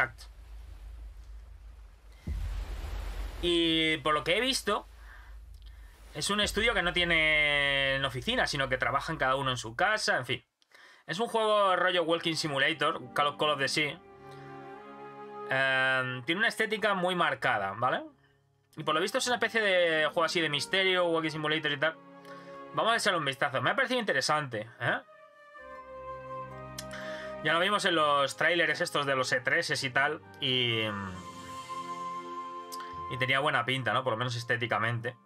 Exacto. Y por lo que he visto, es un estudio que no tiene oficina, sino que trabajan cada uno en su casa, en fin. Es un juego rollo Walking Simulator, Call of, Call of the Sea. Em, tiene una estética muy marcada, ¿vale? Y por lo visto es una especie de juego así de misterio, Walking Simulator y tal. Vamos a echarle un vistazo. Me ha parecido interesante, ¿eh? Ya lo vimos en los trailers estos de los E3 y tal. Y... Y tenía buena pinta, ¿no? Por lo menos estéticamente.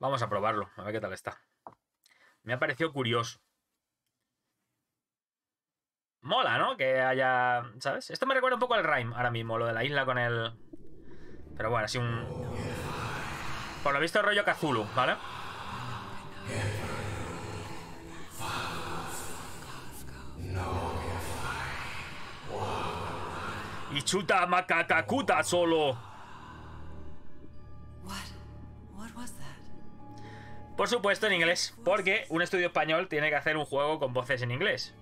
Vamos a probarlo, a ver qué tal está. Me ha parecido curioso. Mola, ¿no? Que haya... ¿Sabes? Esto me recuerda un poco al Rhyme ahora mismo, lo de la isla con el... Pero bueno, así un... Por lo visto rollo Kazulu, ¿vale? Y chuta macacacuta solo. Por supuesto en inglés, porque un estudio español tiene que hacer un juego con voces en inglés.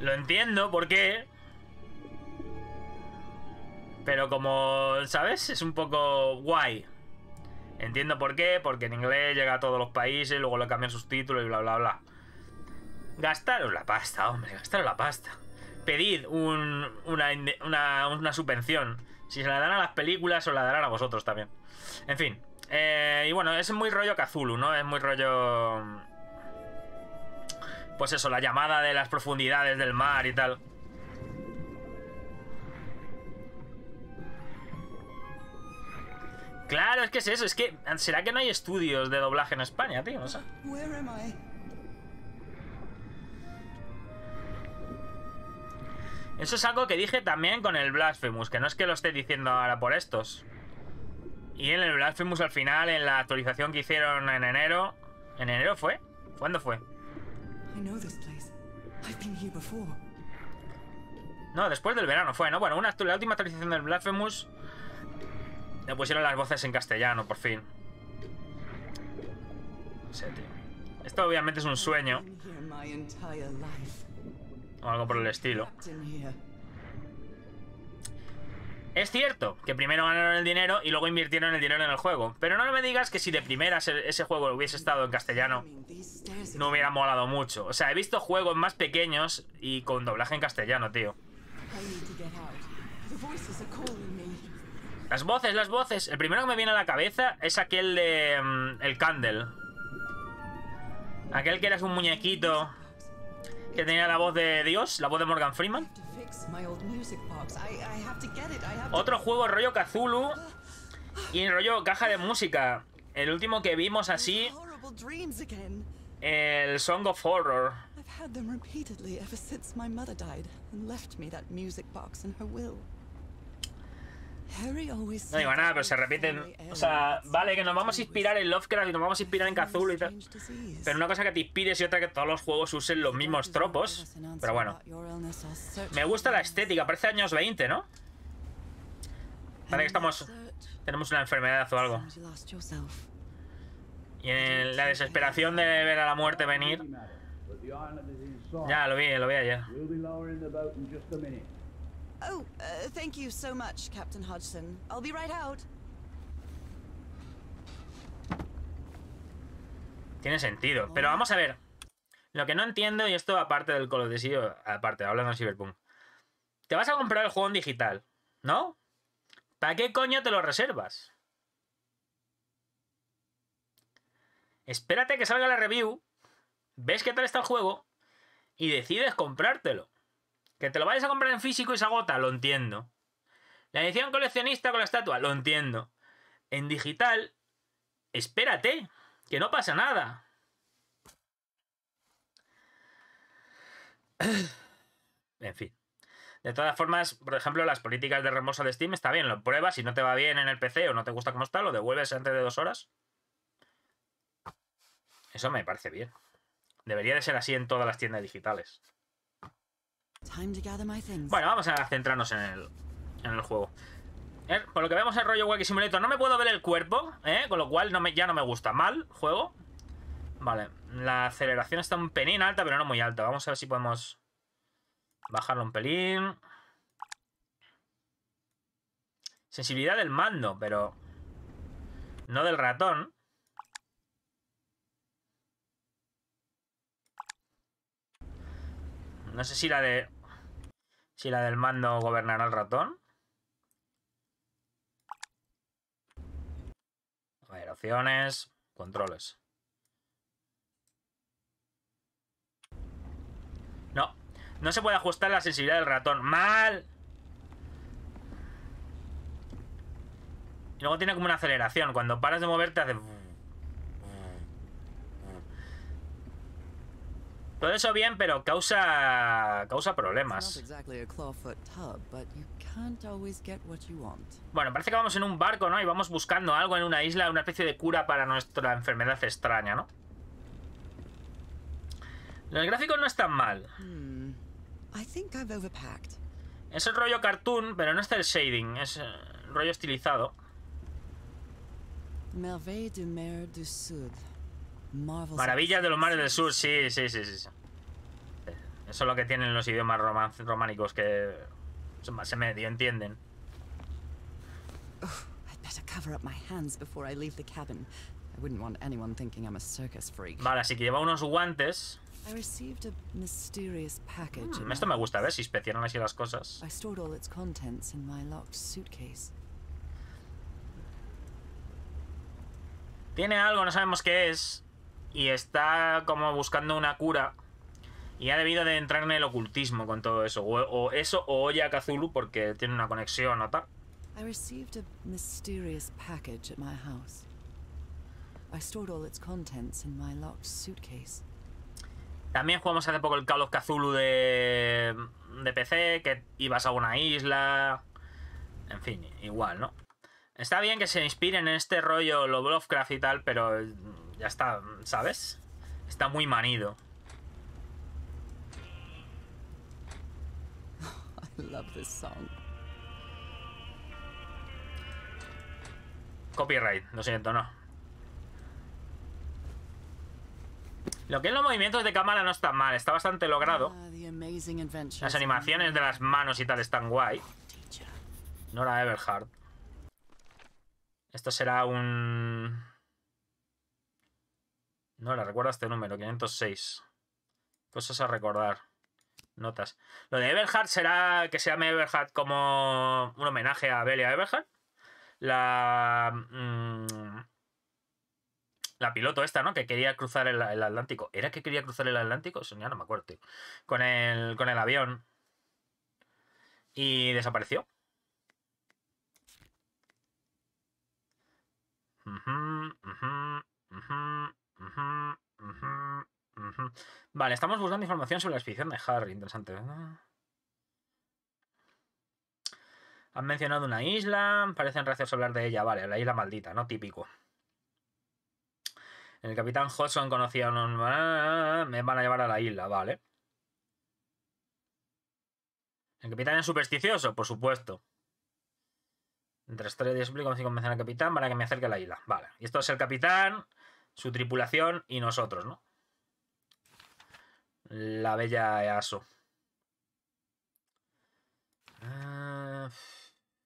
Lo entiendo porque... Pero como, ¿sabes? Es un poco guay. Entiendo por qué, porque en inglés llega a todos los países, luego le cambian sus títulos y bla, bla, bla. Gastaros la pasta, hombre, gastaros la pasta. Pedid una, una, subvención. Si se la dan a las películas, os la darán a vosotros también. En fin. Eh, y bueno, es muy rollo Kazulu, ¿no? Es muy rollo... Pues eso, la llamada de las profundidades del mar y tal. Claro, es que es eso, es que... ¿Será que no hay estudios de doblaje en España, tío? No sé. Eso es algo que dije también con el Blasphemous, que no es que lo esté diciendo ahora por estos. Y en el Blasphemous al final, en la actualización que hicieron en enero... ¿En enero fue? ¿Cuándo fue? No, después del verano fue, ¿no? Bueno, una, la última actualización del Blasphemous me pusieron las voces en castellano, por fin. No sé, tío. Esto obviamente es un sueño. O algo por el estilo. Es cierto que primero ganaron el dinero y luego invirtieron el dinero en el juego. Pero no me digas que si de primeras ese juego hubiese estado en castellano, no hubiera molado mucho. O sea, he visto juegos más pequeños y con doblaje en castellano, tío. Las voces, las voces. El primero que me viene a la cabeza es aquel de... Mm, el Candle. Aquel que eras un muñequito que tenía la voz de Dios, la voz de Morgan Freeman. Otro juego rollo Kazulu y rollo caja de música. El último que vimos así, el Song of Horror. No digo nada, pero se repiten. O sea, vale, que nos vamos a inspirar en Lovecraft y nos vamos a inspirar en Cthulhu y tal. Pero una cosa que te inspires y otra que todos los juegos usen los mismos tropos. Pero bueno. Me gusta la estética, parece años 20, ¿no? Parece que estamos. Tenemos una enfermedad o algo. Y en la desesperación de ver a la muerte venir. Ya, lo vi, lo vi ayer. Oh, uh, thank you so much, Captain Hodgson. I'll be right out. Tiene sentido. Pero vamos a ver. Lo que no entiendo, y esto aparte del Call of Duty, aparte, hablando de Cyberpunk. Te vas a comprar el juego en digital, ¿no? ¿Para qué coño te lo reservas? Espérate que salga la review, ves qué tal está el juego y decides comprártelo. Que te lo vayas a comprar en físico y se agota, lo entiendo. La edición coleccionista con la estatua, lo entiendo. En digital, espérate, que no pasa nada. En fin. De todas formas, por ejemplo, las políticas de reembolso de Steam está bien, lo pruebas, si no te va bien en el PC o no te gusta como está, lo devuelves antes de dos horas. Eso me parece bien. Debería de ser así en todas las tiendas digitales. Bueno, vamos a centrarnos en el, en el juego. Eh, por lo que vemos el rollo Wacky Simulator, no me puedo ver el cuerpo, ¿eh? con lo cual ya no me gusta. Mal, juego. Vale, la aceleración está un pelín alta, pero no muy alta. Vamos a ver si podemos bajarlo un pelín. Sensibilidad del mando, pero no del ratón. No sé si la de... Si la del mando gobernará el ratón. A opciones, controles. No, no se puede ajustar la sensibilidad del ratón. ¡Mal! Y luego tiene como una aceleración. Cuando paras de moverte hace... Todo eso bien, pero causa causa problemas. Bueno, parece que vamos en un barco, ¿no? Y vamos buscando algo en una isla, una especie de cura para nuestra enfermedad extraña, ¿no? Los gráficos no están mal. Hmm. Es el rollo cartoon, pero no está el shading, es eh, rollo estilizado. Maravillas de los mares del sur, sí, sí, sí, sí. Eso es lo que tienen los idiomas románicos que se medio entienden. Vale, así que lleva unos guantes. Hmm, esto me gusta, ver si inspeccionan así las cosas. Tiene algo, no sabemos qué es. Y está como buscando una cura. Y ha debido de entrar en el ocultismo con todo eso. O, eso o oye a Kazulu porque tiene una conexión o tal. I received a mysterious package at my house. I stored all its contents in my locked suitcase. También jugamos hace poco el Call of Cthulhu de, de PC, que ibas a una isla. En fin, igual, ¿no? Está bien que se inspiren en este rollo Lovecraft y tal, pero ya está, ¿sabes? Está muy manido. I love this song. Copyright, lo siento, no. Lo que es los movimientos de cámara no está mal, está bastante logrado. Ah, Las animaciones de las manos y tal están guay. Nora Everhard. Esto será un... Nora, recuerda este número, 506. Cosas a recordar. Notas. Lo de Everhard será que se llame Everhard como un homenaje a Belia Everhard. La... Mm, la piloto esta, ¿no? Que quería cruzar el, Atlántico. ¿Era que quería cruzar el Atlántico? Eso ya no me acuerdo, tío. Con el, con el avión. Y desapareció. Vale, estamos buscando información sobre la expedición de Harry. Interesante. Han mencionado una isla. Parecen recios hablar de ella. Vale, la isla maldita, ¿no? Típico. El capitán Hodgson conocía a unos... Ah, me van a llevar a la isla, vale. ¿El capitán es supersticioso? Por supuesto. Entre tres días explico convencer al capitán para que me acerque a la isla. Vale. Y esto es el capitán, su tripulación y nosotros, ¿no? La bella EASO. Ah,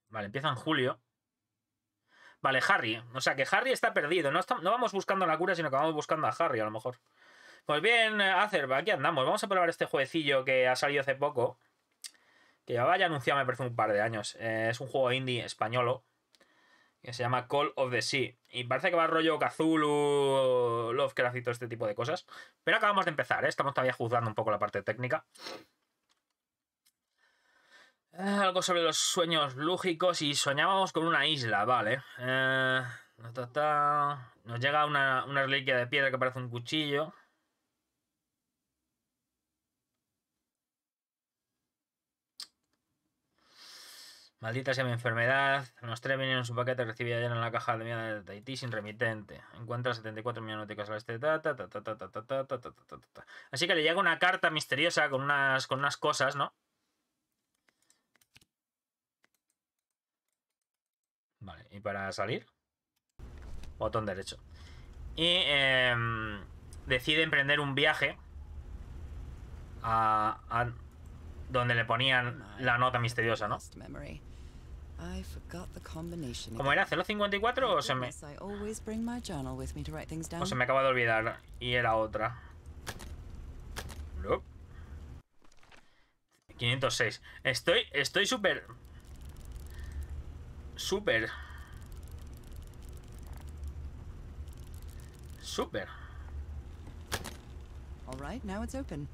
vale, empieza en julio. Vale, Harry. O sea que Harry está perdido. No, no vamos buscando la cura, sino que vamos buscando a Harry, a lo mejor. Pues bien, Acer, aquí andamos. Vamos a probar este jueguecillo que ha salido hace poco. Que ya vaya anunciado, me parece un par de años. Eh, es un juego indie españolo. Que se llama Call of the Sea. Y parece que va rollo Cthulhu, Lovecraft y todo este tipo de cosas. Pero acabamos de empezar, ¿eh? Estamos todavía juzgando un poco la parte técnica. Eh, algo sobre los sueños lúgicos y soñábamos con una isla, vale. Eh, nos llega una, una reliquia de piedra que parece un cuchillo. Maldita sea mi enfermedad. Los tres vinieron en su paquete recibido ayer en la caja de mierda de Tahití sin remitente. Encuentra 74 millones al este. Así que le llega una carta misteriosa con unas, con unas cosas, ¿no? Vale, y para salir, botón derecho. Y em, decide emprender un viaje a, a donde le ponían la nota misteriosa, ¿no? ¿Cómo era? ¿054 o se me, Yes, I always bring my journal with me to write things down. o se me acaba de olvidar? Y era otra. Nope. 506. Estoy, estoy súper... Súper... Súper. All right, now it's open.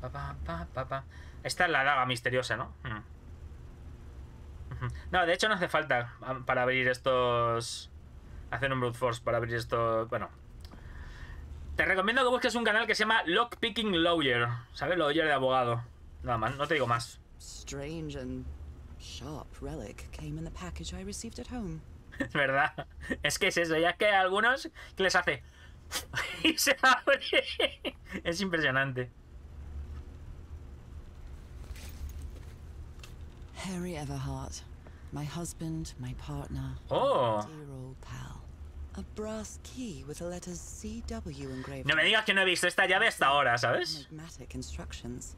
Pa, pa, pa, pa, pa. Esta es la daga misteriosa, ¿no? Mm. No, de hecho no hace falta para abrir estos... Hacer un brute force para abrir estos... Bueno. Te recomiendo que busques un canal que se llama Lockpicking Lawyer. ¿Sabes? Lawyer de abogado. Nada más, no te digo más. Strange and sharp relic came in the package I received at home. Es verdad. Es que es eso. Ya es que hay algunos que les hace... y se abre. es impresionante. Harry Everhart, my husband, my partner, Oh. my dear old pal. A brass key with the letters CW engraved. No me digas que no he visto esta llave hasta ahora, ¿sabes? Enigmatic instructions.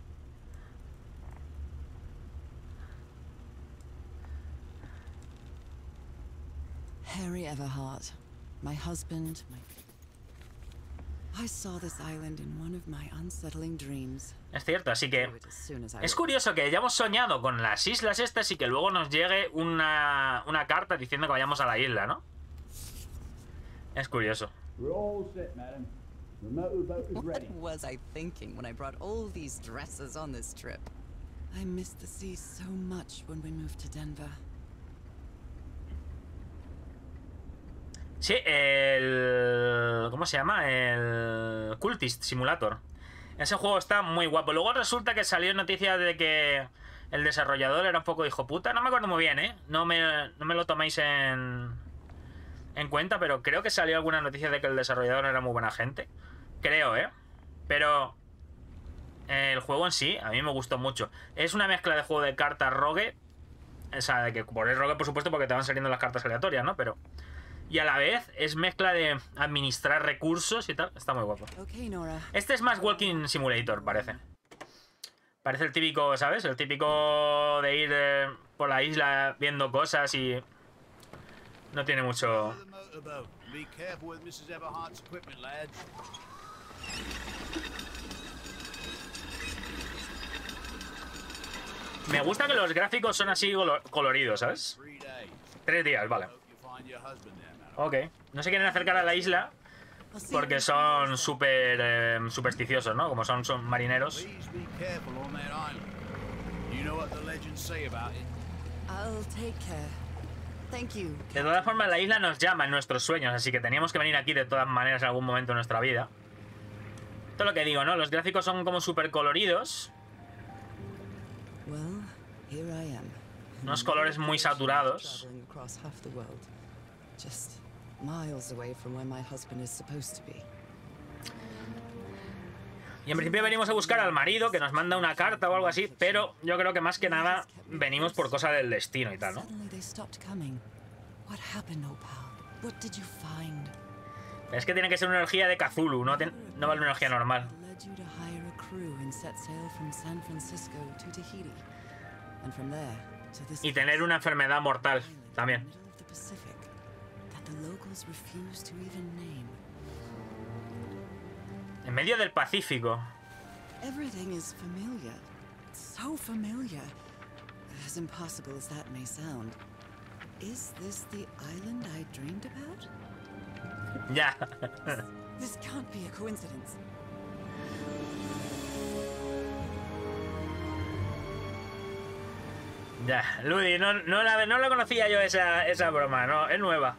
Harry Everhart, my husband, my. Es cierto, así que... Es curioso que hayamos soñado con las islas estas y que luego nos llegue una, una carta diciendo que vayamos a la isla, ¿no? Es curioso. We're all set, madam. The motorboat is What ready. was I thinking when I brought all these dresses on this trip? I missed the sea so much when we moved to Denver. Sí, el... ¿Cómo se llama? El Cultist Simulator. Ese juego está muy guapo. Luego resulta que salió noticia de que el desarrollador era un poco hijo puta. No me acuerdo muy bien, ¿eh? No me, no me lo toméis en, en cuenta, pero creo que salió alguna noticia de que el desarrollador era muy buena gente. Creo, ¿eh? Pero el juego en sí, a mí me gustó mucho. Es una mezcla de juego de cartas rogue. O sea, de que por el rogue, por supuesto, porque te van saliendo las cartas aleatorias, ¿no? Pero... Y a la vez es mezcla de administrar recursos y tal. Está muy guapo. Este es más Walking Simulator, parece. Parece el típico, ¿sabes? El típico de ir eh, por la isla viendo cosas y... No tiene mucho... Me gusta que los gráficos son así colo- coloridos, ¿sabes? Tres días, vale. Ok. No se quieren acercar a la isla porque son súper eh, supersticiosos, ¿no? Como son, son marineros. De todas formas, la isla nos llama en nuestros sueños, así que teníamos que venir aquí de todas maneras en algún momento de nuestra vida. Todo lo que digo, ¿no? Los gráficos son como súper coloridos. Well, here I am. Unos colores muy saturados. Just miles away from where my husband is supposed to be. Y en principio venimos a buscar al marido que nos manda una carta o algo así, pero yo creo que más que nada venimos por cosa del destino y tal, ¿no? Es que tiene que ser una energía de Cthulhu, no, ten- no vale una energía normal. Y tener una enfermedad mortal también. The locals refuse to even name. En medio del Pacífico. Everything is familiar. So familiar. As impossible as that may sound. Is this the island I dreamed about? Ya. This can't be a coincidence. Ya. Ludi, no, no, la, no la conocía yo esa, esa broma, no, es nueva.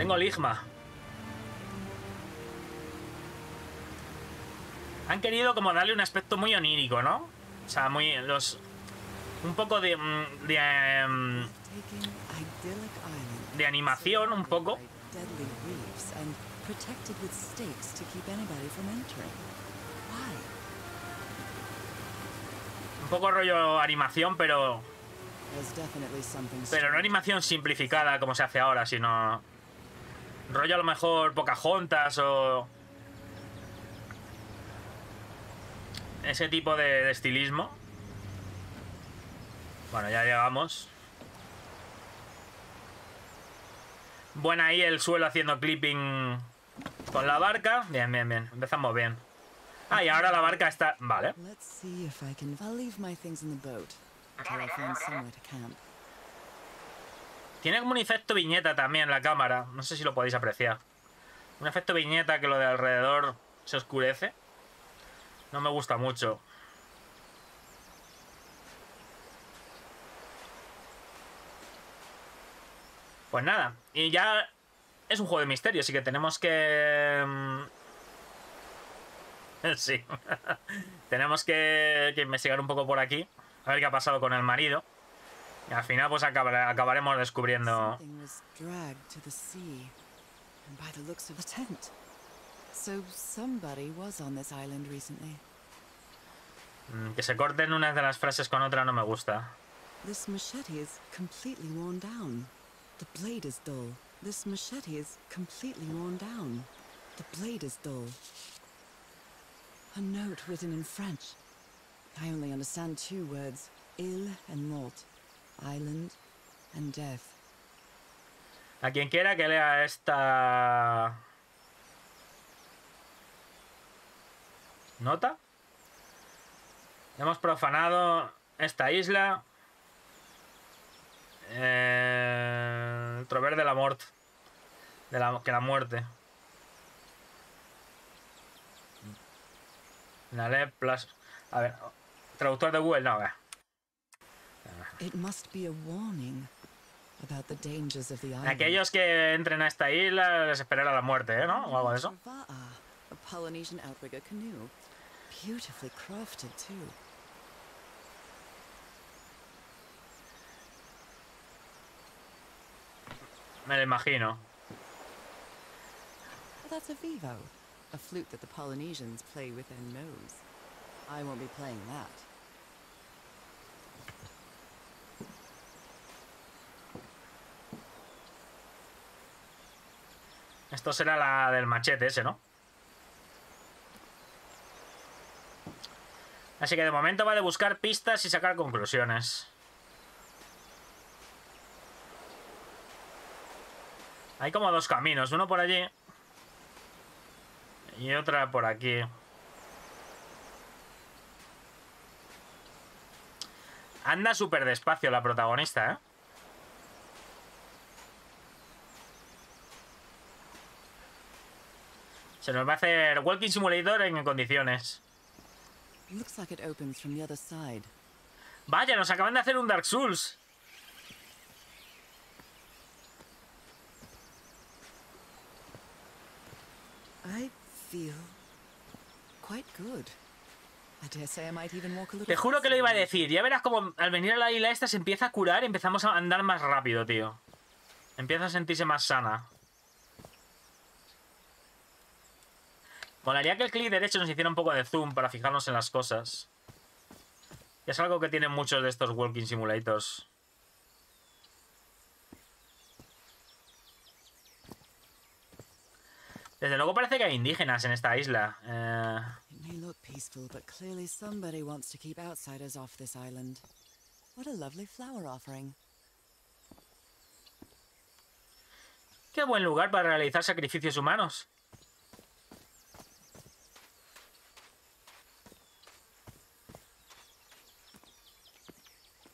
Tengo ligma. Han querido como darle un aspecto muy onírico, ¿no? O sea, muy... los... Un poco de... mm, de, em, de animación, un poco. Why? poco rollo animación, pero. Pero no animación simplificada como se hace ahora, sino. Rollo a lo mejor Pocahontas o. Ese tipo de, estilismo. Bueno, ya llegamos. Bueno, ahí el suelo haciendo clipping con la barca. Bien, bien, bien. Empezamos bien. Ah, y ahora la barca está... Vale. Let's see if I can. I'll leave my. Tiene como un efecto viñeta también la cámara. No sé si lo podéis apreciar. Un efecto viñeta que lo de alrededor se oscurece. No me gusta mucho. Pues nada. Y ya es un juego de misterio, así que tenemos que... mm, Sí. tenemos que, que investigar un poco por aquí. A ver qué ha pasado con el marido. Y al final pues acabar- acabaremos descubriendo... Mm, Que se corten unas de las frases con otra no me gusta. This machete is completely worn down. The blade is dull. This machete is completely worn down. The blade is dull. A note written in French. I only understand two words ill and mort. Island and death. A quien quiera que lea esta... ¿Nota? Hemos profanado esta isla. Eh, trover de la muerte. De la, que la muerte. Nalep plus... A ver, traductor de Google, no, vea. It must be a warning about the dangers of the island. Aquellos que entren a esta isla les esperará la muerte, ¿eh? ¿No? O algo de eso. A Polynesian outrigger canoe. Beautifully crafted, too. Me lo imagino. That's a vivo, a flute that the Polynesians play with their nose. I won't be playing that. Esto será la del machete ese, ¿no? Así que de momento va de buscar pistas y sacar conclusiones. Hay como dos caminos, uno por allí y otra por aquí. Anda súper despacio la protagonista, ¿eh? Se nos va a hacer Walking Simulator en condiciones. Looks like it opens from the other side. Vaya, nos acaban de hacer un Dark Souls. Te juro que lo iba a decir. Ya verás como al venir a la isla esta se empieza a curar y empezamos a andar más rápido, tío. Empieza a sentirse más sana. Molaría que el clic derecho nos hiciera un poco de zoom para fijarnos en las cosas. Es algo que tienen muchos de estos walking simulators. Desde luego parece que hay indígenas en esta isla. Eh, qué buen lugar para realizar sacrificios humanos.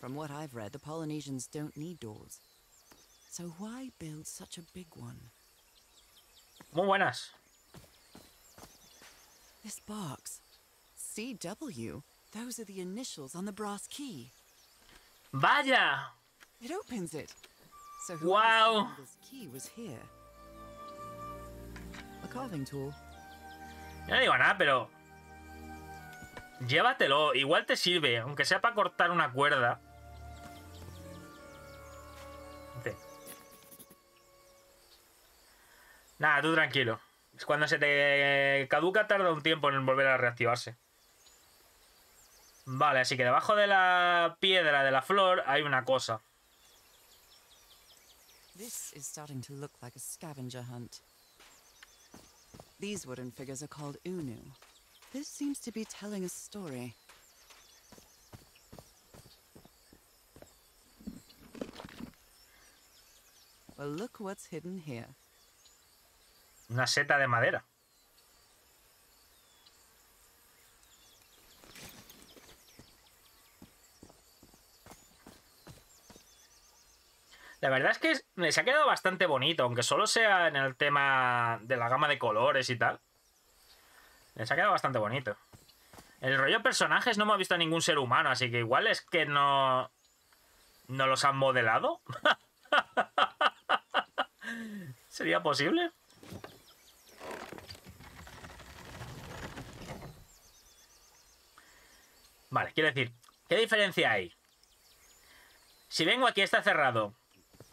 From what I've read, the Polynesians don't need doors. So why build such a big one? Muy buenas. This box. CW. Those are the initials on the brass key. ¡Vaya! It opens it. So Wow. this key was here. A carving tool. Yo no digo nada, pero. Llévatelo, igual te sirve, aunque sea para cortar una cuerda. Nada, tú tranquilo. Cuando se te caduca, tarda un tiempo en volver a reactivarse. Vale, así que debajo de la piedra de la flor hay una cosa. This is starting to look like a scavenger hunt. These wooden figures are called Unu. This seems to be telling a story. Well, look what's hidden here. Una seta de madera. La verdad es que es- se ha quedado bastante bonito, aunque solo sea en el tema de la gama de colores y tal. Les ha quedado bastante bonito. El rollo personajes no hemos visto a ningún ser humano, así que igual es que no. ¿No los han modelado? ¿Sería posible? Vale, quiero decir, ¿qué diferencia hay? Si vengo aquí está cerrado.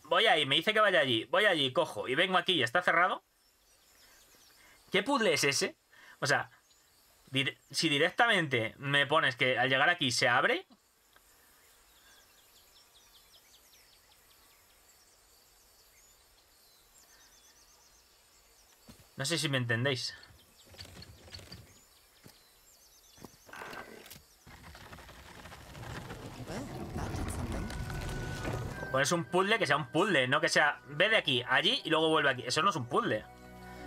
Voy ahí, me dice que vaya allí. Voy allí, cojo. Y vengo aquí y está cerrado. ¿Qué puzzle es ese? O sea, si directamente me pones que al llegar aquí se abre. No sé si me entendéis. Well, that did something. Pones un puzzle que sea un puzzle, no que sea ve de aquí, allí y luego vuelve aquí. Eso no es un puzzle.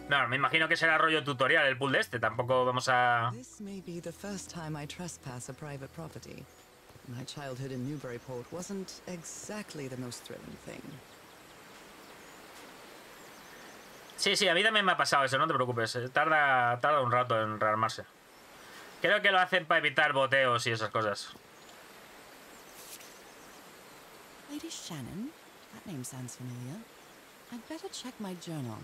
No, me imagino que será rollo tutorial el puzzle este. Tampoco vamos a. This may be the first time I trespass a private property. My childhood in Newburyport wasn't exactly the most thrilling thing. Sí, sí, a mí también me ha pasado eso, no te preocupes. eh, Tarda, tarda un rato en rearmarse. Creo que lo hacen para evitar boteos y esas cosas. Lady Shannon? That name sounds familiar. I'd better check my journal.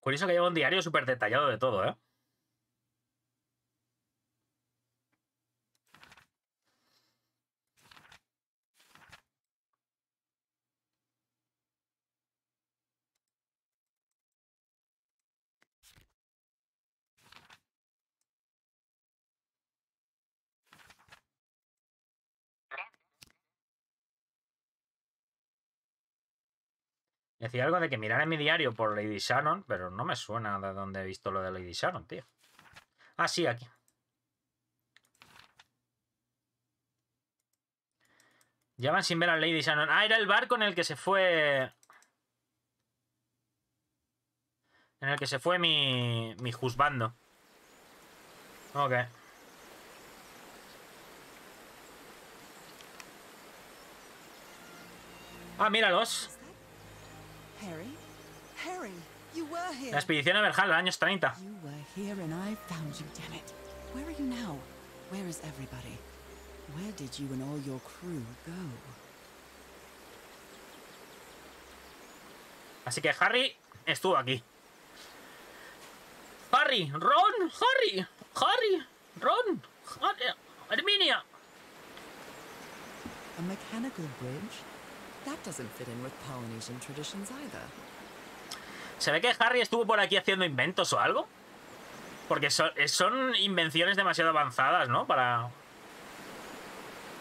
Curioso que lleva un diario súper detallado de todo, ¿eh? Decía algo de que mirara mi diario por Lady Shannon, pero no me suena de dónde he visto lo de Lady Shannon, tío. Ah, sí, aquí. Llevan sin ver a Lady Shannon. Ah, era el barco en el que se fue. En el que se fue mi. mi juzbando. Ok. Ah, míralos. La expedición a Verjal, años 30. You were here and I found you, damn it. Where are you now? Where is everybody? Where did you and all your crew go? Así que Harry estuvo aquí. Harry, Ron, Harry, Harry, Ron, Harry, Herminia. A mechanical bridge? That doesn't fit in with Polynesian traditions either. ¿Se ve que Harry estuvo por aquí haciendo inventos o algo? Porque son, son invenciones demasiado avanzadas, ¿no? Para...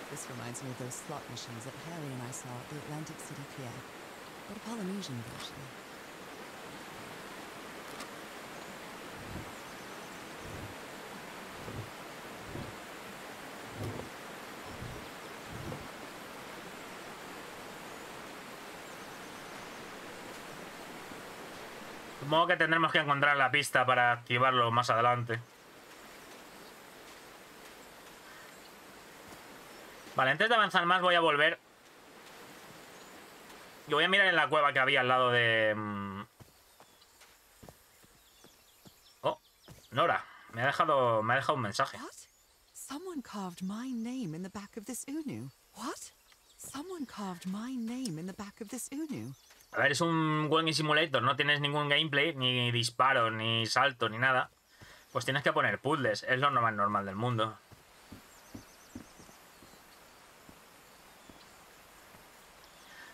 This reminds me of those slot machines that Harry and I saw at the Atlantic City Pier. But a Polynesian version. Supongo que tendremos que encontrar la pista para activarlo más adelante. Vale, antes de avanzar más voy a volver. Y voy a mirar en la cueva que había al lado de... mm, Oh, Nora. Me ha dejado, me ha dejado un mensaje. Someone carved my name in the back of this? Someone carved my name in the back of this Unu. A ver, es un Walking Simulator, no tienes ningún gameplay, ni disparo, ni salto, ni nada. Pues tienes que poner puzzles, es lo más normal del mundo.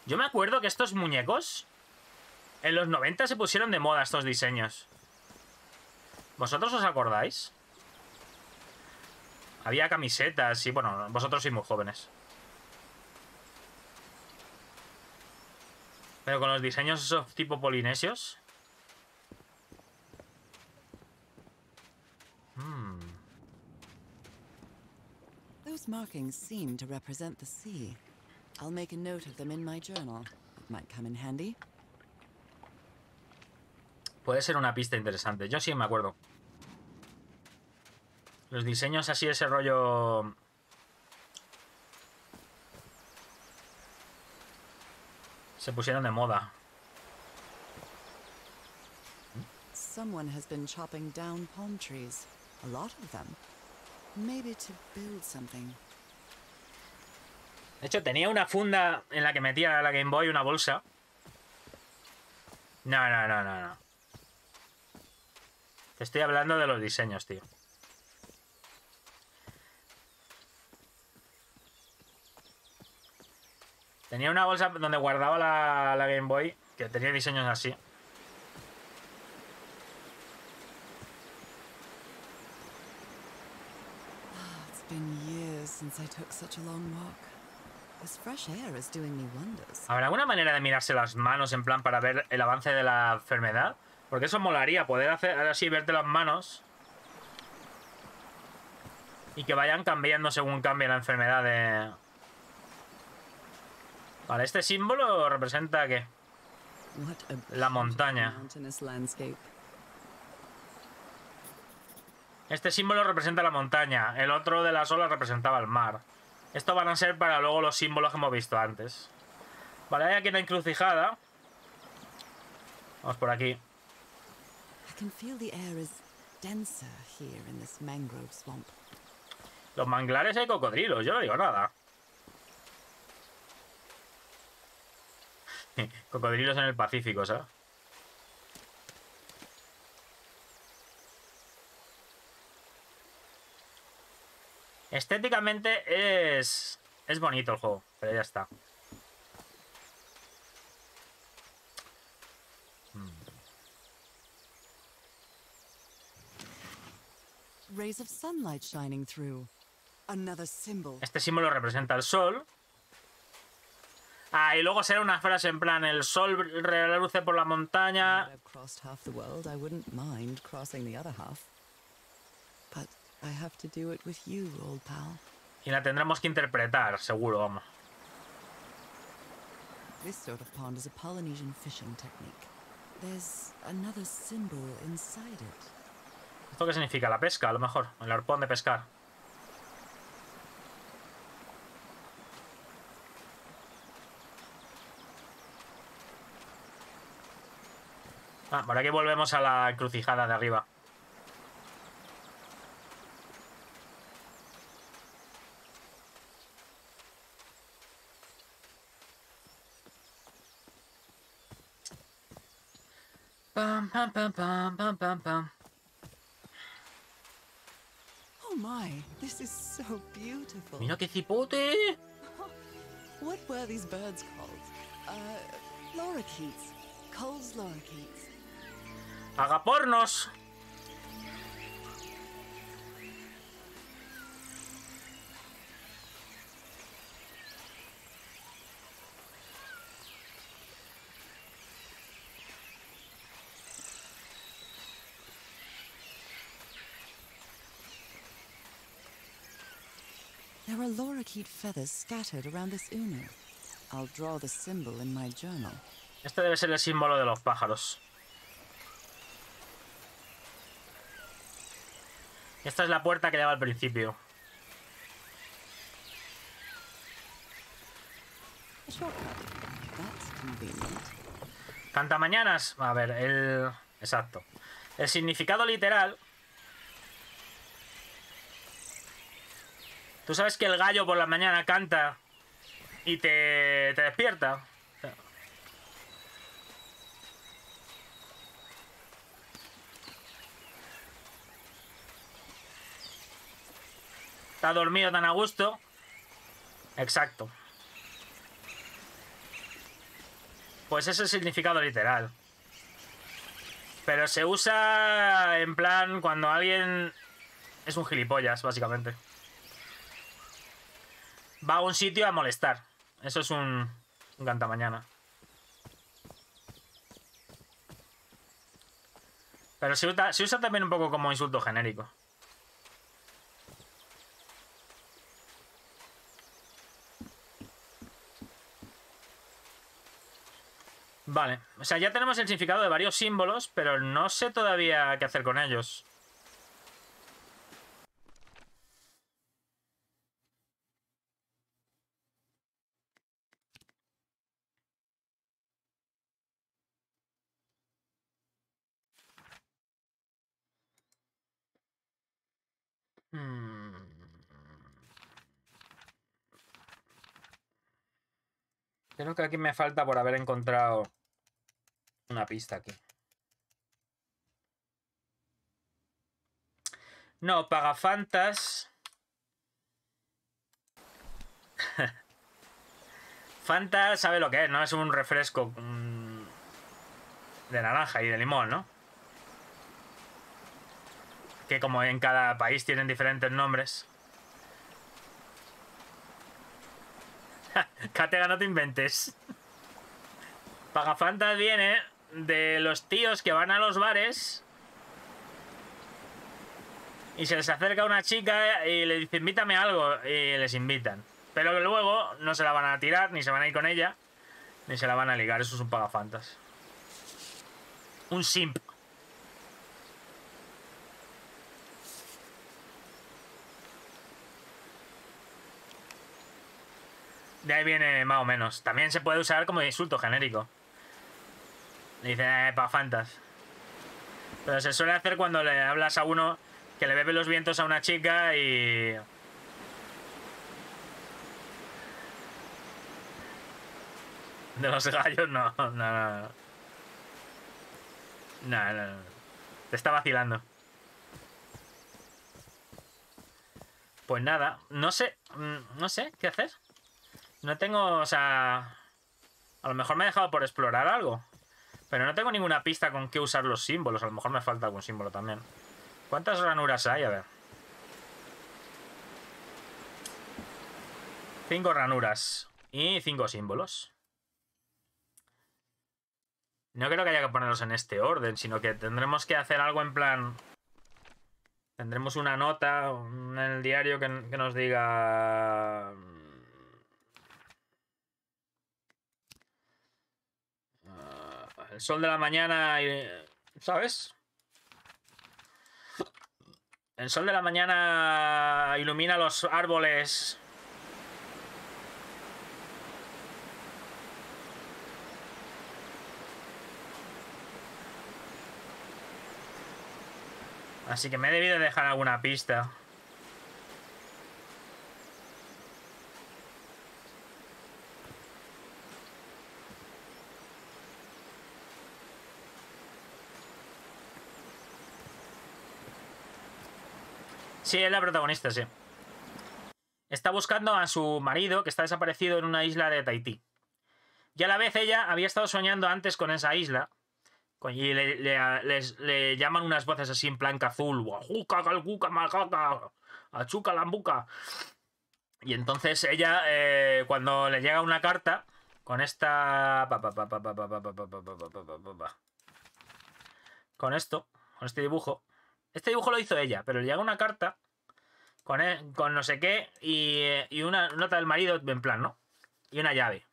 Yo me acuerdo que estos muñecos en los 90 se pusieron de moda estos diseños. ¿Vosotros os acordáis? Había camisetas y bueno, vosotros sois muy jóvenes. Pero con los diseños esos tipo polinesios. Hmm. Those markings seem to represent the sea. I'll make a note of them in my journal. It might come in handy. Puede ser una pista interesante. Yo sí me acuerdo. Los diseños así, ese rollo... Se pusieron de moda. Someone has been chopping down palm trees. A lot of them. Maybe to build something. De hecho, tenía una funda en la que metía la Game Boy, una bolsa. No, no, no, no, no. Te estoy hablando de los diseños, tío. Tenía una bolsa donde guardaba la, la Game Boy que tenía diseños así. It's been years since I took such a long walk. This fresh air is doing me wonders. ¿Habrá alguna manera de mirarse las manos en plan para ver el avance de la enfermedad? Porque eso molaría, poder hacer así, verte las manos. Y que vayan cambiando según cambie la enfermedad de... Vale, este símbolo representa qué? La montaña. Este símbolo representa la montaña, el otro de las olas representaba el mar. Estos van a ser para luego los símbolos que hemos visto antes. Vale, hay aquí una encrucijada. Vamos por aquí. Los manglares hay cocodrilos, yo no digo nada. Cocodrilos en el Pacífico, ¿sabes? Estéticamente es... Es bonito el juego, pero ya está. Rays of sunlight shining through. Another symbol. Este símbolo representa el sol. Ah, y luego será una frase en plan, el sol reluce por la montaña. Y la tendremos que interpretar, seguro, vamos. This sort of pond is a Polynesian fishing technique. There's another symbol inside it. ¿Esto qué significa? La pesca, a lo mejor. El arpón de pescar. Ah, por aquí volvemos a la encrucijada de arriba. Pam, pam, pam, pam, pam, pam, pam. Oh my, this is so beautiful. Mira qué cipote. What were these birds called? Uh, lorikeets. Cole's lorikeets. Agapornos. There are lorikeet feathers scattered around this unu. I'll draw the symbol in my journal. Este debe ser el símbolo de los pájaros. Esta es la puerta que lleva al principio. Canta mañanas. A ver, el. Exacto. El significado literal. Tú sabes que el gallo por la mañana canta y te, te despierta. Está dormido tan a gusto. Exacto. pues ese es el significado literal. Pero se usa en plan cuando alguien es un gilipollas, básicamente. Va a un sitio a molestar. Eso es un, un cantamañana. Pero se usa, se usa también un poco como insulto genérico. Vale, o sea, ya tenemos el significado de varios símbolos, pero no sé todavía qué hacer con ellos. Hmm. Creo que aquí me falta por haber encontrado una pista aquí. No, Pagafantas. Fanta sabe lo que es, ¿no? Es un refresco de naranja y de limón, ¿no? Que como en cada país tienen diferentes nombres. Catega, no te inventes. Pagafantas viene de los tíos que van a los bares y se les acerca una chica y le dice invítame algo y les invitan. Pero luego no se la van a tirar, ni se van a ir con ella, ni se la van a ligar. Eso es un pagafantas. Un simp. De ahí viene más o menos. También se puede usar como insulto genérico. Le dicen, eh, pagafantas. Pero se suele hacer cuando le hablas a uno que le bebe los vientos a una chica y... De los gallos, no, no, no. No, no, no. Te está vacilando. Pues nada, no sé, mm, no sé qué hacer. No tengo, o sea... A lo mejor me he dejado por explorar algo. Pero no tengo ninguna pista con qué usar los símbolos. A lo mejor me falta algún símbolo también. ¿Cuántas ranuras hay? A ver. Cinco ranuras. Y cinco símbolos. No creo que haya que ponerlos en este orden, sino que tendremos que hacer algo en plan... Tendremos una nota en el diario que, que nos diga... el sol de la mañana, ¿sabes? El sol de la mañana ilumina los árboles. Así que me he debido dejar alguna pista. Sí, es la protagonista, sí. Está buscando a su marido, que está desaparecido en una isla de Tahití. Y a la vez ella había estado soñando antes con esa isla. Y le, llaman unas voces así en plan cazul. Achuca lambuca. Y entonces ella, eh, cuando le llega una carta con esta. Con esto, con este dibujo. Este dibujo lo hizo ella, pero le llega una carta con, con no sé qué y, y una nota del marido en plan, ¿no? Y una llave.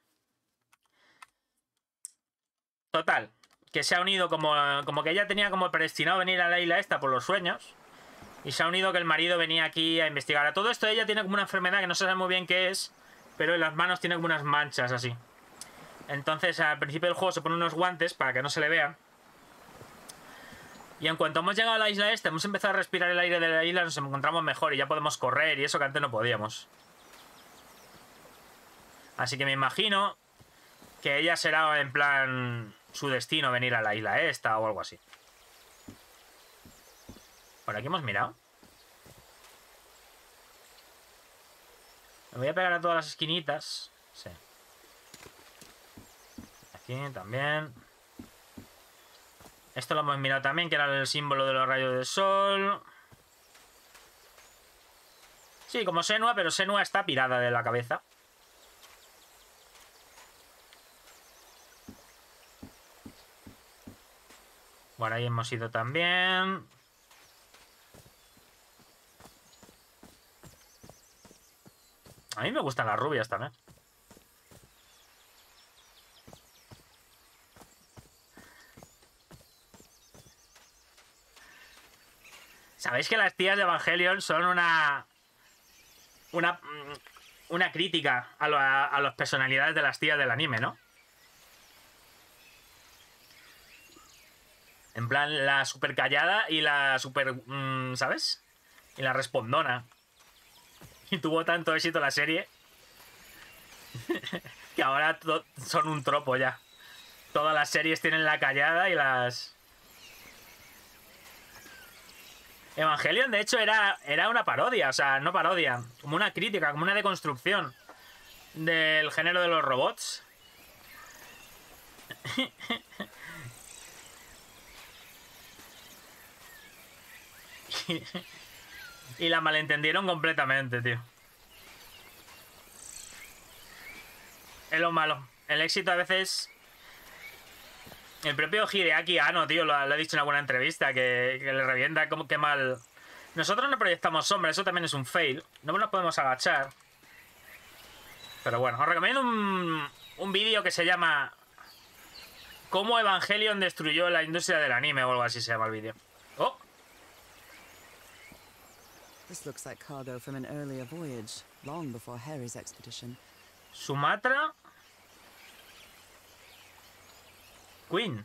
Total, que se ha unido como, como que ella tenía como predestinado venir a la isla esta por los sueños. Y se ha unido que el marido venía aquí a investigar. A todo esto ella tiene como una enfermedad que no se sabe muy bien qué es, pero en las manos tiene como unas manchas así. Entonces al principio del juego se pone unos guantes para que no se le vean. Y en cuanto hemos llegado a la isla esta, hemos empezado a respirar el aire de la isla, nos encontramos mejor y ya podemos correr y eso que antes no podíamos. Así que me imagino que ella será en plan su destino venir a la isla esta o algo así. ¿Por aquí hemos mirado? Me voy a pegar a todas las esquinitas. Sí. Aquí también. Esto lo hemos mirado también, que era el símbolo de los rayos del sol. Sí, como Senua, pero Senua está pirada de la cabeza. Bueno, ahí hemos ido también. A mí me gustan las rubias también. ¿Sabéis que las tías de Evangelion son una. Una. mm, Una crítica a, lo- las personalidades de las tías del anime, ¿no? En plan, la super callada y la super. mm, ¿Sabes? Y la respondona. Y tuvo tanto éxito la serie. que ahora son un tropo ya. Todas las series tienen la callada y las. Evangelion, de hecho, era, era una parodia, o sea, no parodia, como una crítica, como una deconstrucción del género de los robots. y la malentendieron completamente, tío. Es lo malo. El éxito a veces. El propio Hideaki Anno, tío, lo, ha- lo ha dicho en alguna entrevista, que, que le revienta como que mal. Nosotros no proyectamos sombra, eso también es un fail. No nos podemos agachar. Pero bueno, os recomiendo un, un vídeo que se llama Cómo Evangelion destruyó la industria del anime o algo así se llama el vídeo. Oh, This looks like cargo from an earlier voyage, long before Harry's expedition. Sumatra. Queen.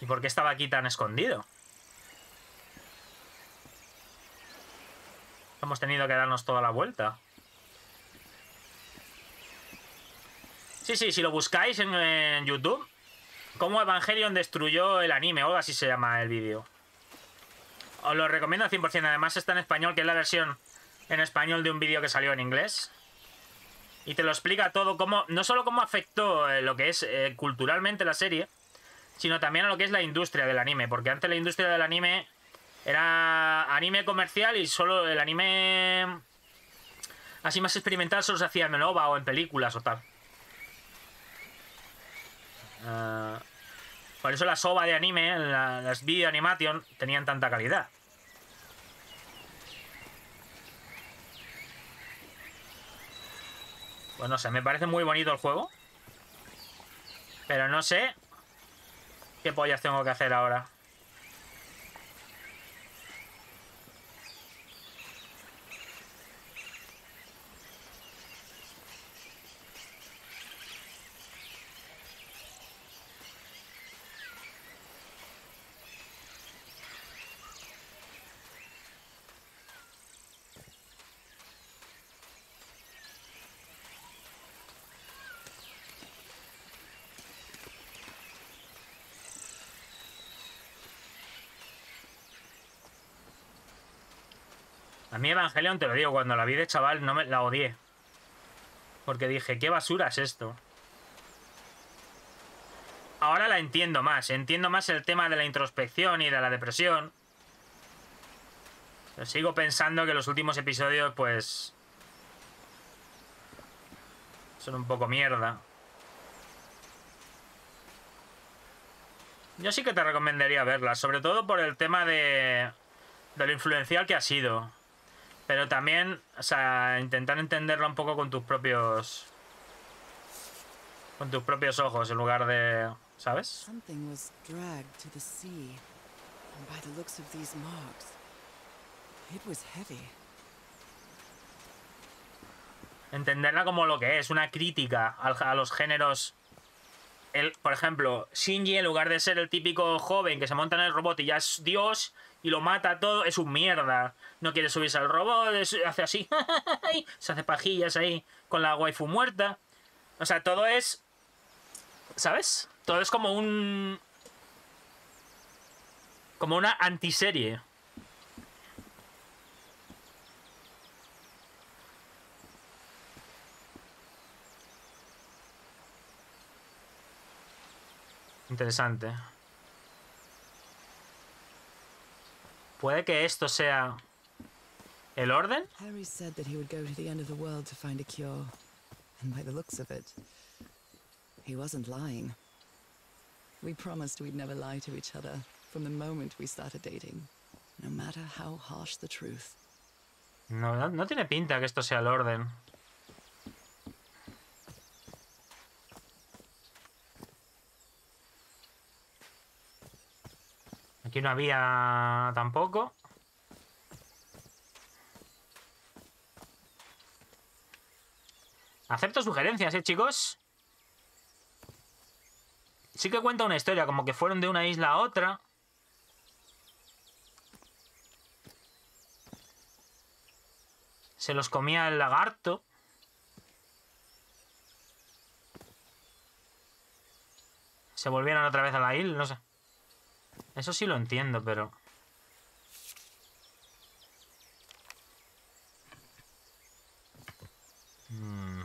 ¿Y por qué estaba aquí tan escondido? Hemos tenido que darnos toda la vuelta. Sí, sí, si lo buscáis en, YouTube, cómo Evangelion destruyó el anime, o así se llama el vídeo. Os lo recomiendo al 100%. Además está en español, que es la versión en español de un vídeo que salió en inglés. Y te lo explica todo, cómo, no solo cómo afectó eh, lo que es eh, culturalmente la serie, sino también a lo que es la industria del anime. Porque antes la industria del anime era anime comercial y solo el anime así más experimental solo se hacía en OVA o en películas o tal. Ah, por eso las OVA de anime, la- las video animation, tenían tanta calidad. Pues no sé, me parece muy bonito el juego. Pero no sé qué pollas tengo que hacer ahora. A mí Evangelion, te lo digo, cuando la vi de chaval no me la odié. Porque dije, ¿qué basura es esto? Ahora la entiendo más, entiendo más el tema de la introspección y de la depresión. Sigo pensando que los últimos episodios, pues... Son un poco mierda. Yo sí que te recomendaría verla, sobre todo por el tema de... De lo influencial que ha sido. Pero también, o sea, intentar entenderla un poco con tus propios. Con tus propios ojos, en lugar de. ¿Sabes? Something was dragged to the sea, and by the looks of these marks, it was heavy. Entenderla como lo que es, una crítica a los géneros. El, por ejemplo, Shinji, en lugar de ser el típico joven que se monta en el robot y ya es Dios y lo mata todo, es un mierda. No quiere subirse al robot, es- hace así, se hace pajillas ahí con la waifu muerta. O sea, todo es. ¿Sabes? Todo es como un. Como una antiserie. Interesante. Puede que esto sea el orden. Harry said that he would go to the end of the world to find a cure. And by the looks of it, he wasn't lying. We promised we'd never lie to each other from the moment we started dating, no matter how harsh the truth. No, no, no tiene pinta que esto sea el orden. Aquí no había tampoco. Acepto sugerencias, ¿eh, chicos? Sí que cuenta una historia, como que fueron de una isla a otra. Se los comía el lagarto. Se volvieron otra vez a la isla, no sé. Eso sí lo entiendo, pero... Mm.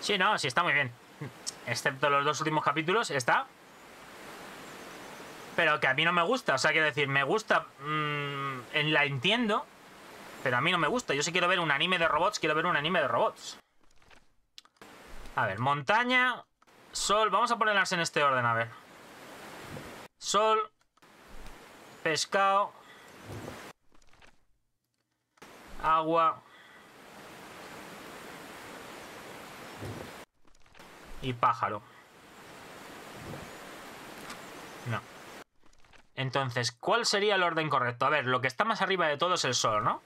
Sí, no, sí está muy bien. Excepto los dos últimos capítulos, está. Pero que a mí no me gusta. O sea, quiero decir, me gusta. mm, en la entiendo. Pero a mí no me gusta. Yo si quiero ver un anime de robots, quiero ver un anime de robots. A ver, montaña, sol. Vamos a ponerlas en este orden, a ver. Sol, pescado, agua y pájaro. No. Entonces, ¿cuál sería el orden correcto? A ver, lo que está más arriba de todo es el sol, ¿no?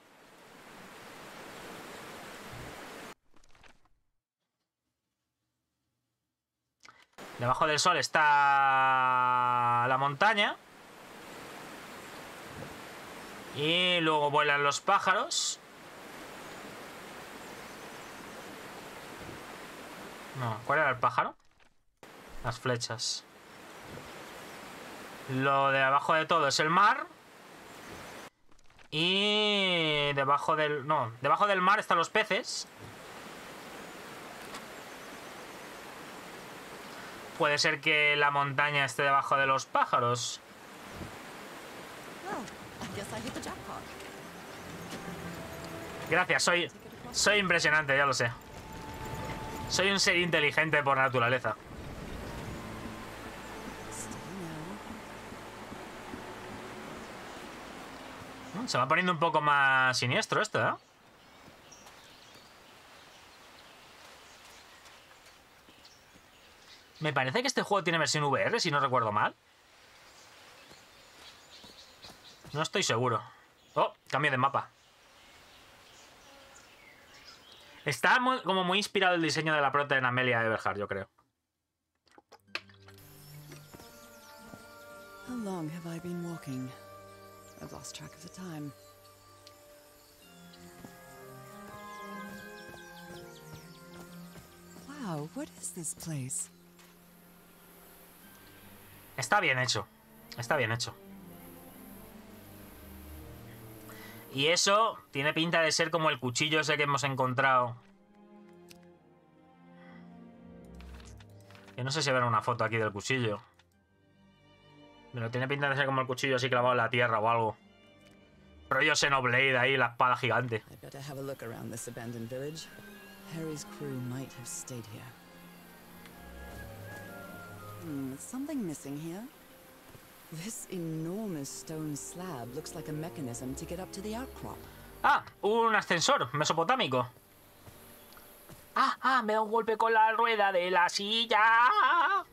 Debajo del sol está la montaña. Y luego vuelan los pájaros. No, ¿cuál era el pájaro? Las flechas. Lo de abajo de todo es el mar. Y debajo del... No, debajo del mar están los peces. Puede ser que la montaña esté debajo de los pájaros. Gracias, soy, soy impresionante, ya lo sé. Soy un ser inteligente por naturaleza. Mm, Se va poniendo un poco más siniestro esto, ¿eh? Me parece que este juego tiene versión VR, si no recuerdo mal. No estoy seguro. Oh, cambio de mapa. Está mu- como muy inspirado el diseño de la prota en Amelia Eberhard, yo creo. How long have I been walking? I've lost track of the time. Wow, what is this place? Está bien hecho. Está bien hecho. Y eso tiene pinta de ser como el cuchillo ese que hemos encontrado. Yo no sé si habrá una foto aquí del cuchillo. Pero tiene pinta de ser como el cuchillo así clavado en la tierra o algo. Rollo Xenoblade ahí, la espada gigante. Harry's crew might have stayed here. Hmm, something missing here? This enormous stone slab looks like a mechanism to get up to the outcrop. Ah, un ascensor mesopotámico. Ah, ah, me da un golpe con la rueda de la silla.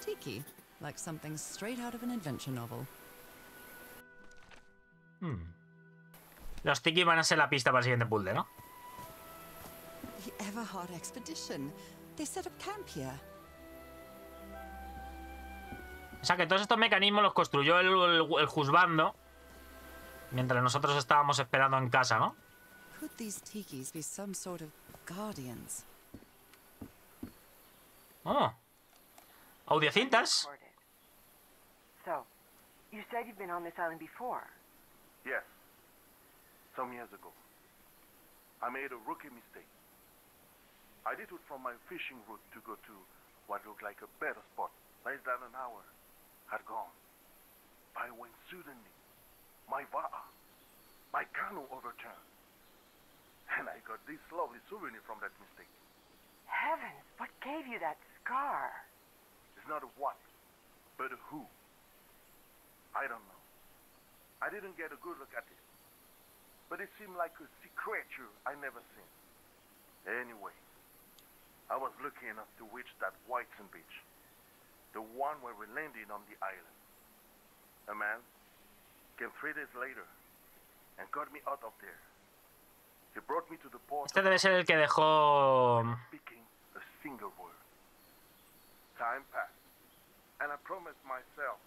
Tiki, like something straight out of an adventure novel. Los tiki van a ser la pista para el siguiente puzzle, ¿no? The Everhard expedition. They set up camp here. O sea que todos estos mecanismos los construyó el, el, el juzgando mientras nosotros estábamos esperando en casa, ¿no? Could these tikis be some sort of guardians? Oh. Audiocintas. So, you said you've been on this island before. Yes. Some years ago. I made a rookie mistake. I did it from my fishing route to go to what looked like a better spot. Less than an hour had gone. By when suddenly, my va'a, my canoe overturned. And I got this lovely souvenir from that mistake. Heavens, what gave you that scar? It's not a what, but a who. I don't know. I didn't get a good look at it. But it seemed like a sea creature I never seen. Anyway, I was lucky enough to reach that Whiteson beach. The one where we landed on the island. A man came three days later and got me out of there. He brought me to the port Este debe ser el que dejó speaking a single word. Time passed, and I promised myself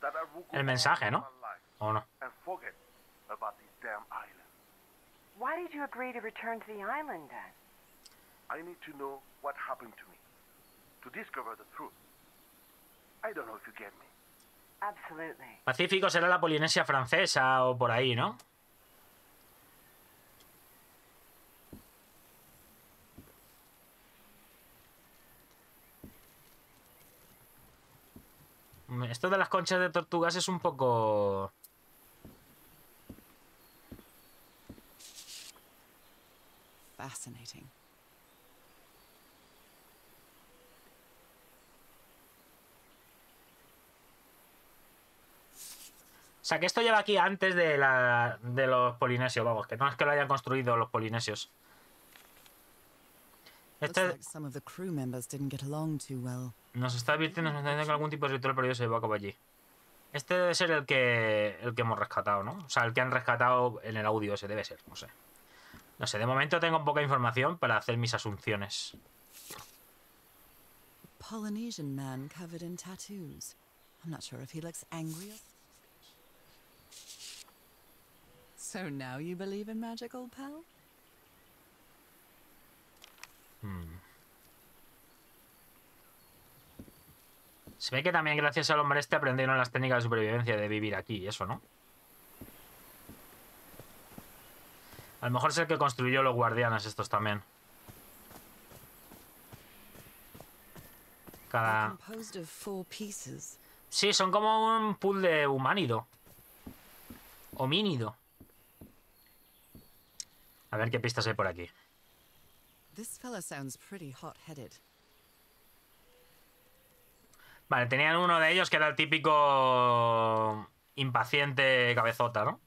that I would go El mensaje, ¿no? with my life ¿O no? and forget about this damn island. Why did you agree to return to the island then? I need to know what happened to me, to discover the truth. I don't know if you get me. Absolutely. Pacífico será la Polinesia francesa o por ahí, ¿no? Esto de las conchas de tortugas es un poco... Fascinating. Sea, que esto lleva aquí antes de, la, de los polinesios, vamos, que no es que lo hayan construido los polinesios. Este nos está advirtiendo, nos está diciendo que algún tipo de ritual se llevó a cabo allí. Este debe ser el que, el que hemos rescatado, ¿no? O sea, el que han rescatado en el audio ese debe ser, no sé. No sé, de momento tengo poca información para hacer mis asunciones. Polynesian man covered in tattoos. I'm not sure if he looks angry or. So now you believe in magic, old pal? Se ve que también gracias al hombre este aprendieron las técnicas de supervivencia de vivir aquí y eso, ¿no? A lo mejor es el que construyó los guardianes estos también. Cada... Composed of four pieces. Sí, son como un puzzle humánido. Homínido. A ver qué pistas hay por aquí. Vale, tenían uno de ellos que era el típico impaciente cabezota, ¿no?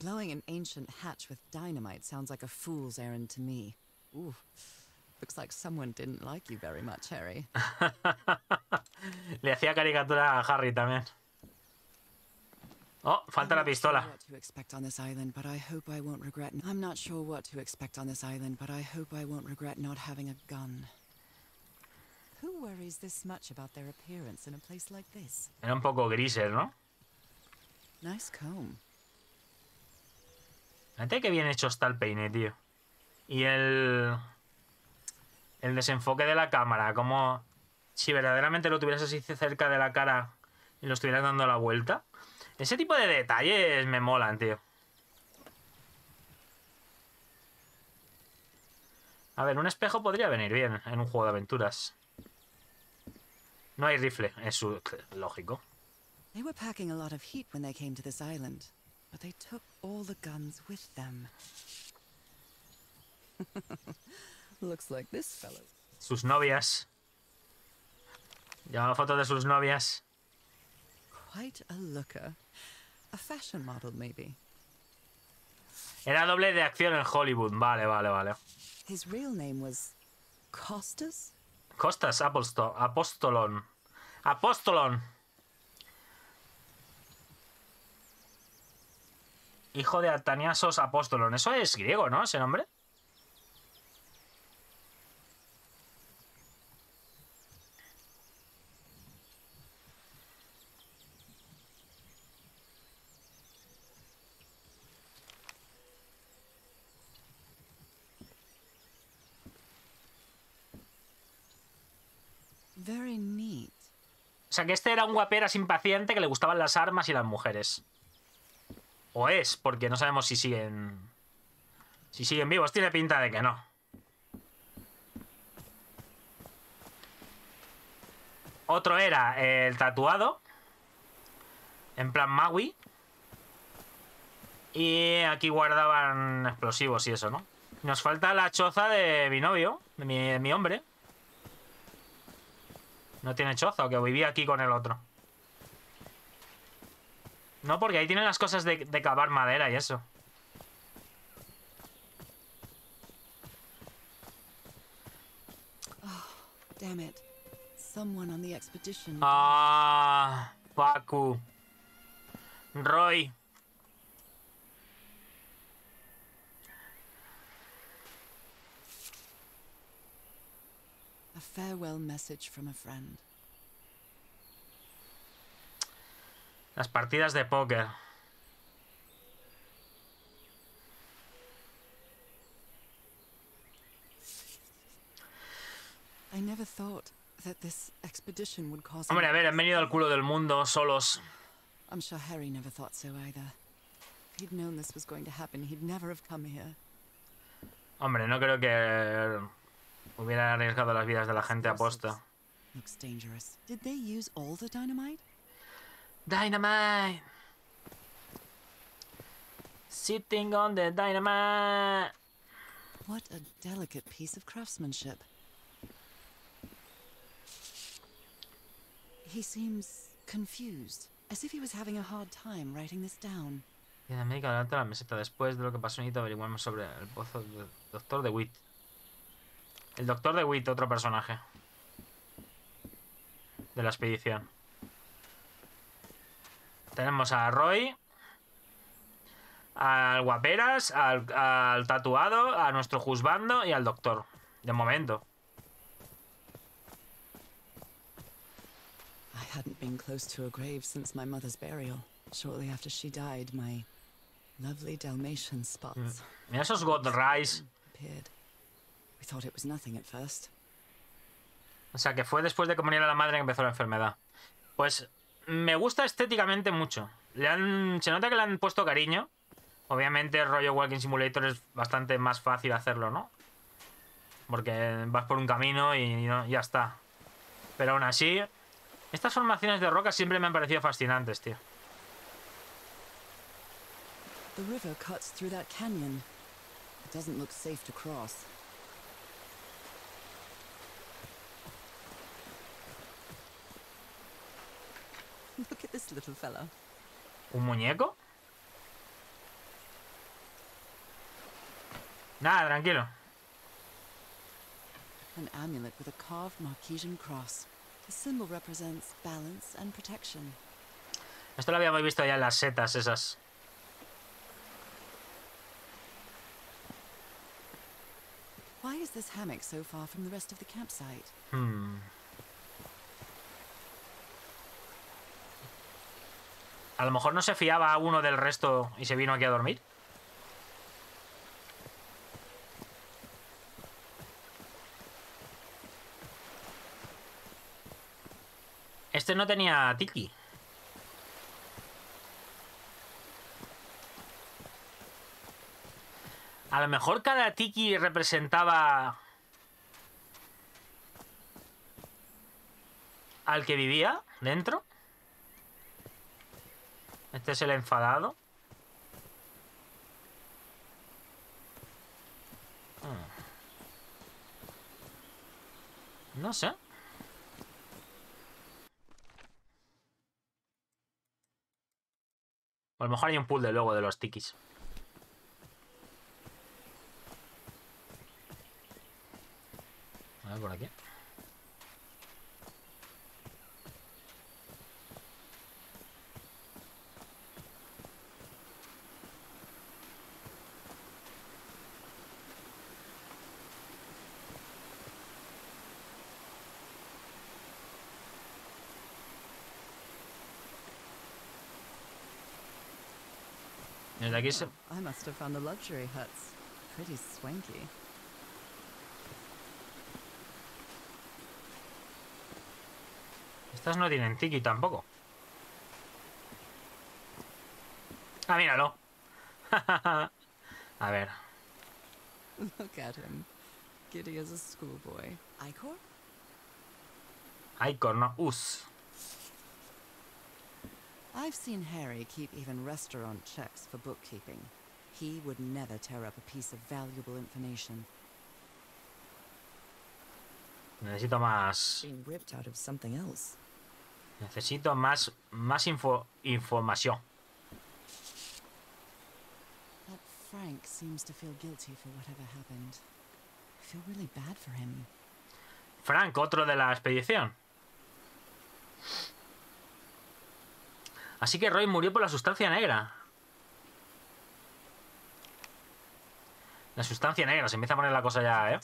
Blowing an ancient hatch with dynamite sounds like a fool's errand to me. Ooh. Looks like someone didn't like you very much, Harry. Le hacía caricatura a Harry también. Oh, falta la pistola. I'm not sure what to expect on this island, but I hope I won't regret not having a gun. Who worries this much about their appearance in a place like this? Era un poco grises, ¿no? Nice comb. Fíjate que bien hecho está el peine, tío. Y el... El desenfoque de la cámara, como... Si verdaderamente lo tuvieras así cerca de la cara y lo estuvieras dando la vuelta. Ese tipo de detalles me molan, tío. A ver, un espejo podría venir bien en un juego de aventuras. No hay rifle, es lógico. They were packing a lot of heat when they came to this island, but they took all the guns with them. Looks like this fellow. Sus novias. Llevaba fotos de sus novias. Quite a looker. A fashion model, maybe. Era doble de acción en Hollywood. Vale, vale, vale. His real name was Costas? Costas Apostol, Apostolon. Apostolon. Hijo de Ataniasos Apostolon. Eso es griego, ¿no? Ese nombre. Very neat. O sea que este era un guaperas impaciente que le gustaban las armas y las mujeres. O es, porque no sabemos si siguen. Si siguen vivos. Tiene pinta de que no. Otro era el tatuado. En plan Maui. Y aquí guardaban explosivos y eso, ¿no? Nos falta la choza de mi novio, de mi, de mi hombre. No tiene choza, que vivía aquí con el otro. No, porque ahí tienen las cosas de, de cavar madera y eso. Damn it. Someone on the expedition. Ah, Facu. Roy. A farewell message from a friend. Las partidas de póker. I never thought that this expedition would cause. Hombre, a ver, han venido al culo del mundo solos. I'm sure Harry never thought so either. If he'd known this was going to happen, he'd never have come here. Hombre, no creo que hubiera arriesgado las vidas de la gente a posta. Looks dangerous. Did they use all the dynamite? Dynamite. Sitting on the dynamite. What a delicate piece of craftsmanship. He seems confused, as if he was having a hard time writing this down. Y en América delante de la meseta. Después de lo que pasó, necesito averiguar más sobre el pozo del doctor de Witt. El doctor de Witt, otro personaje. De la expedición. Tenemos a Roy. Al guaperas, al, al tatuado, a nuestro juzbando y al doctor. De momento. I hadn't been close to a grave since my mother's burial. Shortly after she died, my lovely Dalmatian spots Mira esos God Rise. appeared. We thought it was nothing at first. O sea, que fue después de que muriera la madre que empezó la enfermedad. Pues me gusta estéticamente mucho. Le han, se nota que le han puesto cariño. Obviamente, el rollo Walking Simulator es bastante más fácil hacerlo, ¿no? Porque vas por un camino y no- ya está. Pero aún así, estas formaciones de roca siempre me han parecido fascinantes, tío. The river cuts through that canyon. It doesn't look safe to cross. Look at this little fella. ¿Un muñeco? Nada, tranquilo. An amulet with a carved Marquesian cross. The symbol represents balance and protection. Esto lo habíamos visto ya en las setas esas. Why is this hammock so far from the rest of the campsite? Hmm. A lo mejor no se fiaba uno del resto y se vino aquí a dormir. Este no tenía tiki. A lo mejor cada tiki representaba al que vivía dentro. Este es el enfadado. Hmm. No sé. O a lo mejor hay un pool de luego de los tikis. A ver por aquí. Desde aquí se... I must have found the luxury huts. Pretty swanky. Estas no tienen tiki tampoco. Ah, míralo. A ver. Look at him. Giddy as a schoolboy. Icor? Icor, no. Us. I've seen Harry keep even restaurant checks for bookkeeping. He would never tear up a piece of valuable information. Necesito más. Being ripped out of something else. Necesito más, más info, información. That Frank seems to feel guilty for whatever happened. I feel really bad for him. Frank, otro de la expedición. Así que Roy murió por la sustancia negra. La sustancia negra, se empieza a poner la cosa ya, ¿eh?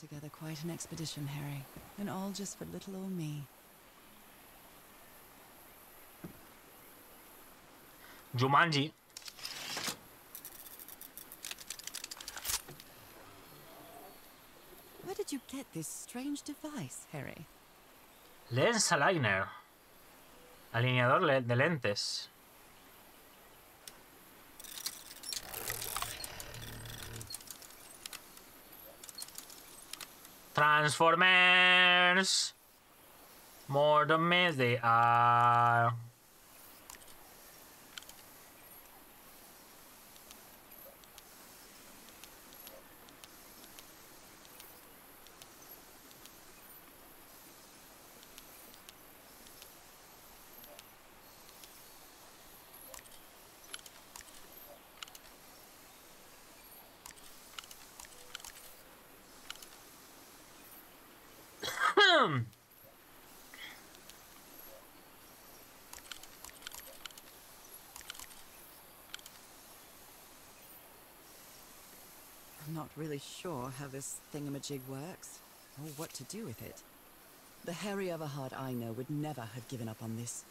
Jumanji. Where did you get this strange device, Harry? Lens aligner. Alineador de lentes. Transformers. More than me they are. I'm not really sure how this thingamajig works, or what to do with it. The Harry Everhard I know would never have given up on this.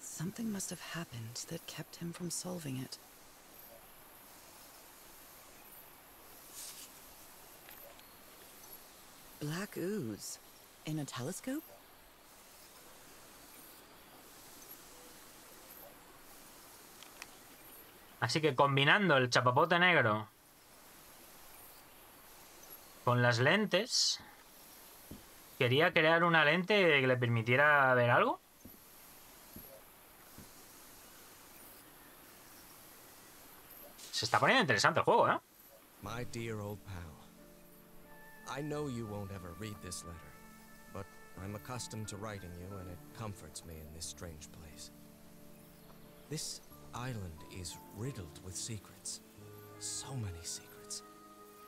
Something must have happened that kept him from solving it. Black ooze. In a telescope? Así que combinando el chapapote negro con las lentes, quería crear una lente que le permitiera ver algo. Se está poniendo interesante el juego, ¿eh? My dear old pal, I know you won't ever read this letter, but I'm accustomed to writing you, and it comforts me in this strange place. This island is riddled with secrets. So many secrets.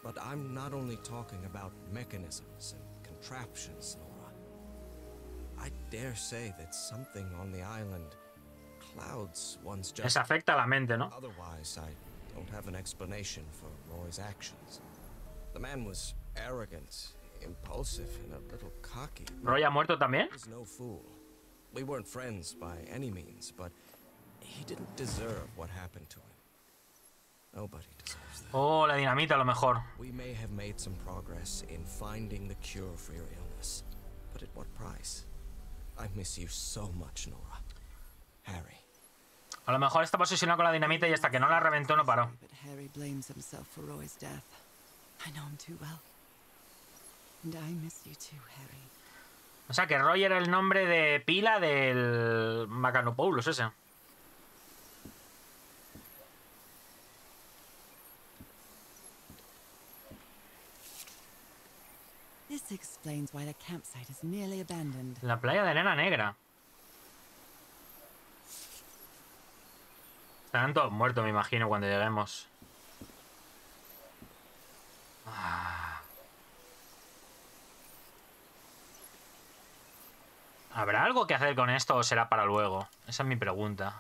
But I'm not only talking about mechanisms and contraptions, Nora. I dare say that something on the island clouds one's Les judgment. afecta a la mente, ¿no? Otherwise, I don't have an explanation for Roy's actions. The man was arrogant, impulsive, and a little cocky. Roy ha muerto también. He was no fool. We weren't friends by any means, but he didn't deserve what happened to him. Nobody deserves that. Oh, la dinamita a lo mejor. We may have made some progress in finding the cure for your illness, but at what price? I miss you so much, Nora. Harry. A lo mejor está obsesionado con la dinamita y hasta que no la reventó no paró. But Harry blames himself for Roy's death. I know him too well. And I miss you too, Harry. O sea que Roy era el nombre de pila del Macanopoulos ese. This explains why the campsite is nearly abandoned. La playa de arena negra. Estarán todos muertos, me imagino, cuando lleguemos. Ah. ¿Habrá algo que hacer con esto o será para luego? Esa es mi pregunta.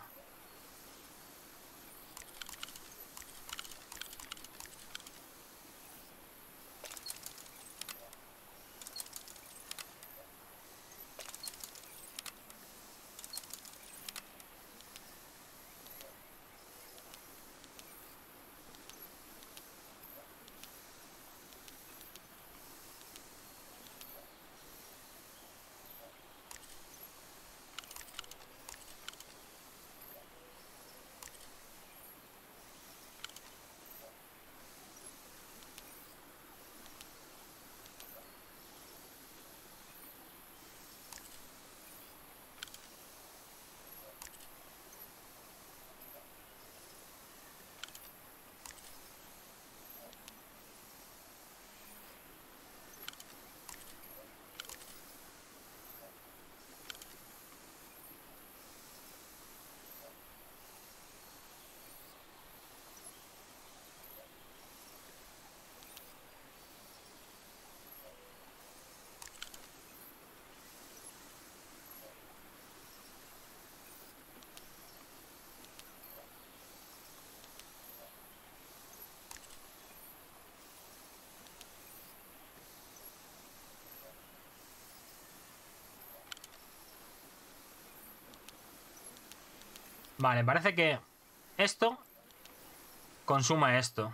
Vale, parece que esto consuma esto.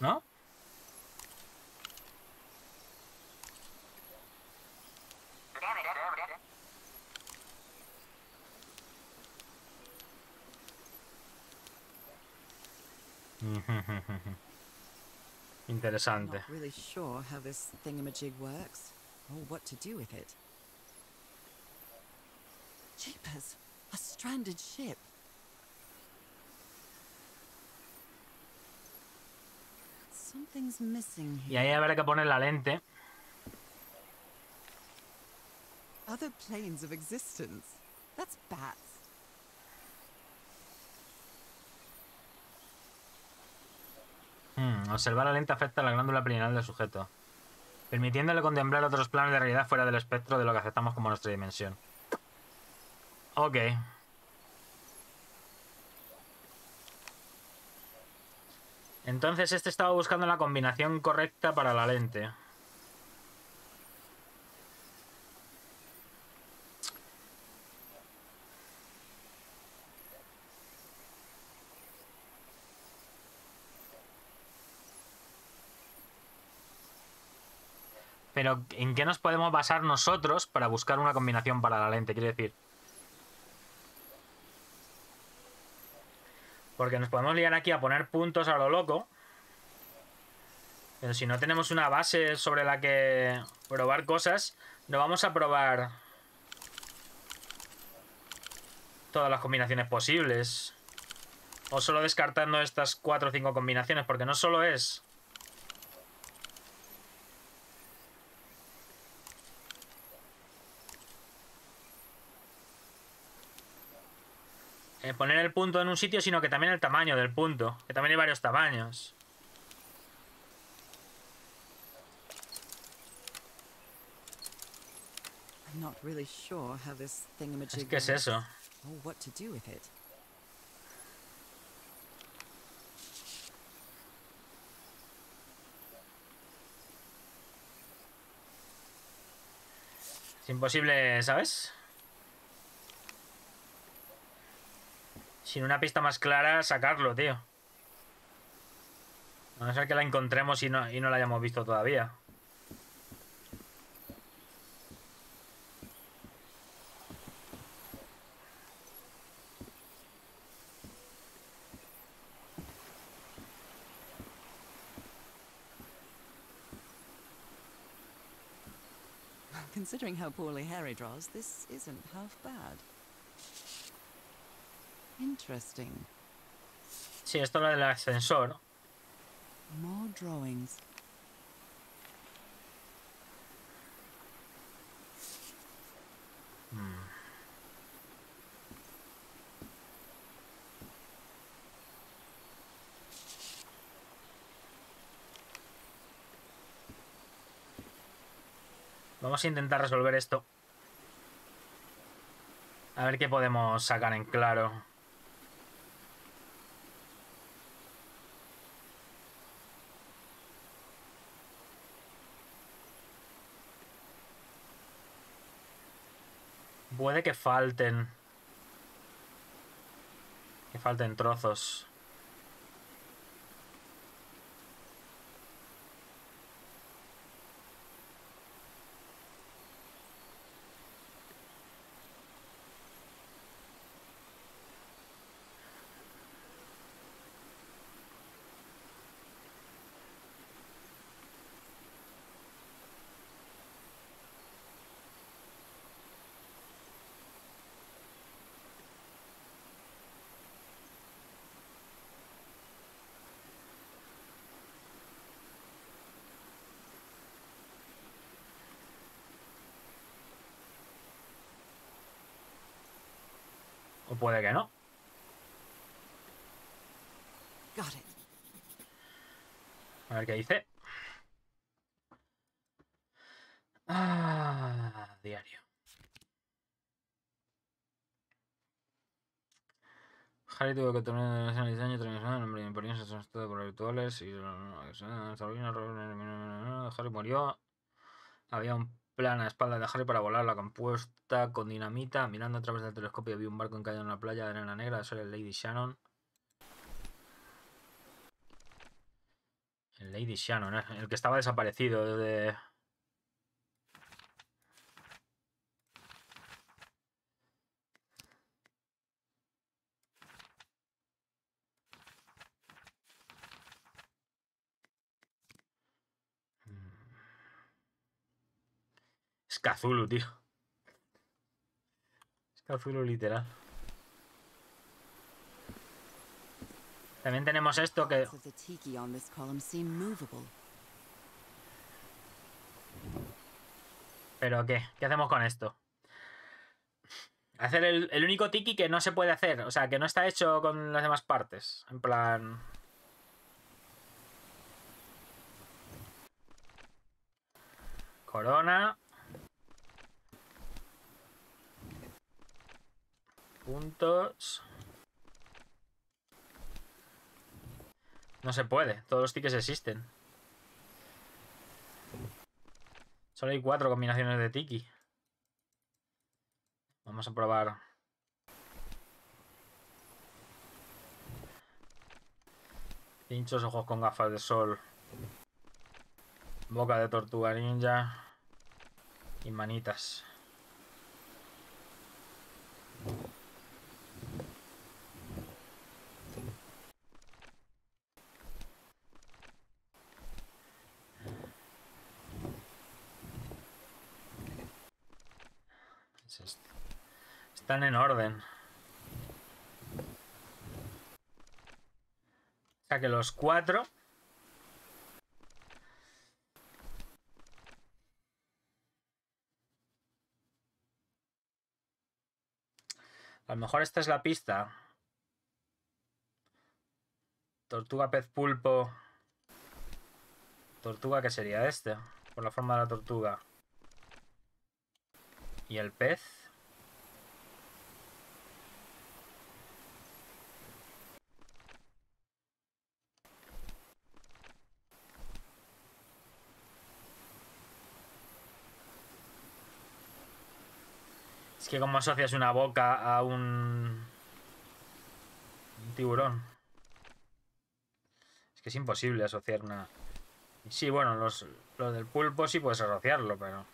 ¿No? Interesante. Really sure how this thingamajig works, or what to do with it. Jeepers, a stranded ship. Something's missing Y ahí habrá que poner la lente. Other planes of existence. That's bats. Hmm, observar la lente afecta a la glándula pineal del sujeto, permitiéndole contemplar otros planos de realidad fuera del espectro de lo que aceptamos como nuestra dimensión. Ok. Entonces este estaba buscando la combinación correcta para la lente. Pero ¿en qué nos podemos basar nosotros para buscar una combinación para la lente? Quiero decir. Porque nos podemos liar aquí a poner puntos a lo loco. Pero si no tenemos una base sobre la que probar cosas, no vamos a probar todas las combinaciones posibles. O solo descartando estas cuatro o cinco combinaciones, porque no solo es eh, poner el punto en un sitio, sino que también el tamaño del punto. Que también hay varios tamaños. I'm not really sure how this thingamajig ¿Qué es works, eso? Es imposible, ¿sabes? Sin una pista más clara, sacarlo, tío. A no ser que la encontremos y no, y no la hayamos visto todavía. Considering how poorly Harry draws, this isn't half bad. Interesting. Sí, esto es lo del ascensor. More drawings. Vamos a intentar resolver esto. A ver qué podemos sacar en claro. Puede que falten. Que falten trozos. O puede que no. A ver qué dice. Ah, diario. Harry tuvo que tomar el diseño el nombre de Imperio se todo por rituales y Harry murió. Había un plana espalda de Harry para volar, la compuesta con dinamita. Mirando a través del telescopio vi un barco encallado en la playa de arena negra. Eso era el Lady Shannon. El Lady Shannon, ¿eh? el que estaba desaparecido desde... Es Cthulhu, tío. Es Cthulhu literal. También tenemos esto que... ¿Pero qué? ¿Qué hacemos con esto? Hacer el, el único tiki que no se puede hacer. O sea, que no está hecho con las demás partes. En plan... Corona. Puntos. No se puede. Todos los tickets existen. Solo hay cuatro combinaciones de tiki. Vamos a probar. Pinchos, ojos con gafas de sol. Boca de tortuga ninja. Y manitas. Es este. Están en orden. O sea que los cuatro. A lo mejor esta es la pista. Tortuga, pez, pulpo. Tortuga, ¿qué sería este? Por la forma de la tortuga. ¿Y el pez? Es que como asocias una boca a un, un tiburón. Es que es imposible asociar una... Sí, bueno, los, lo del pulpo sí puedes asociarlo, pero...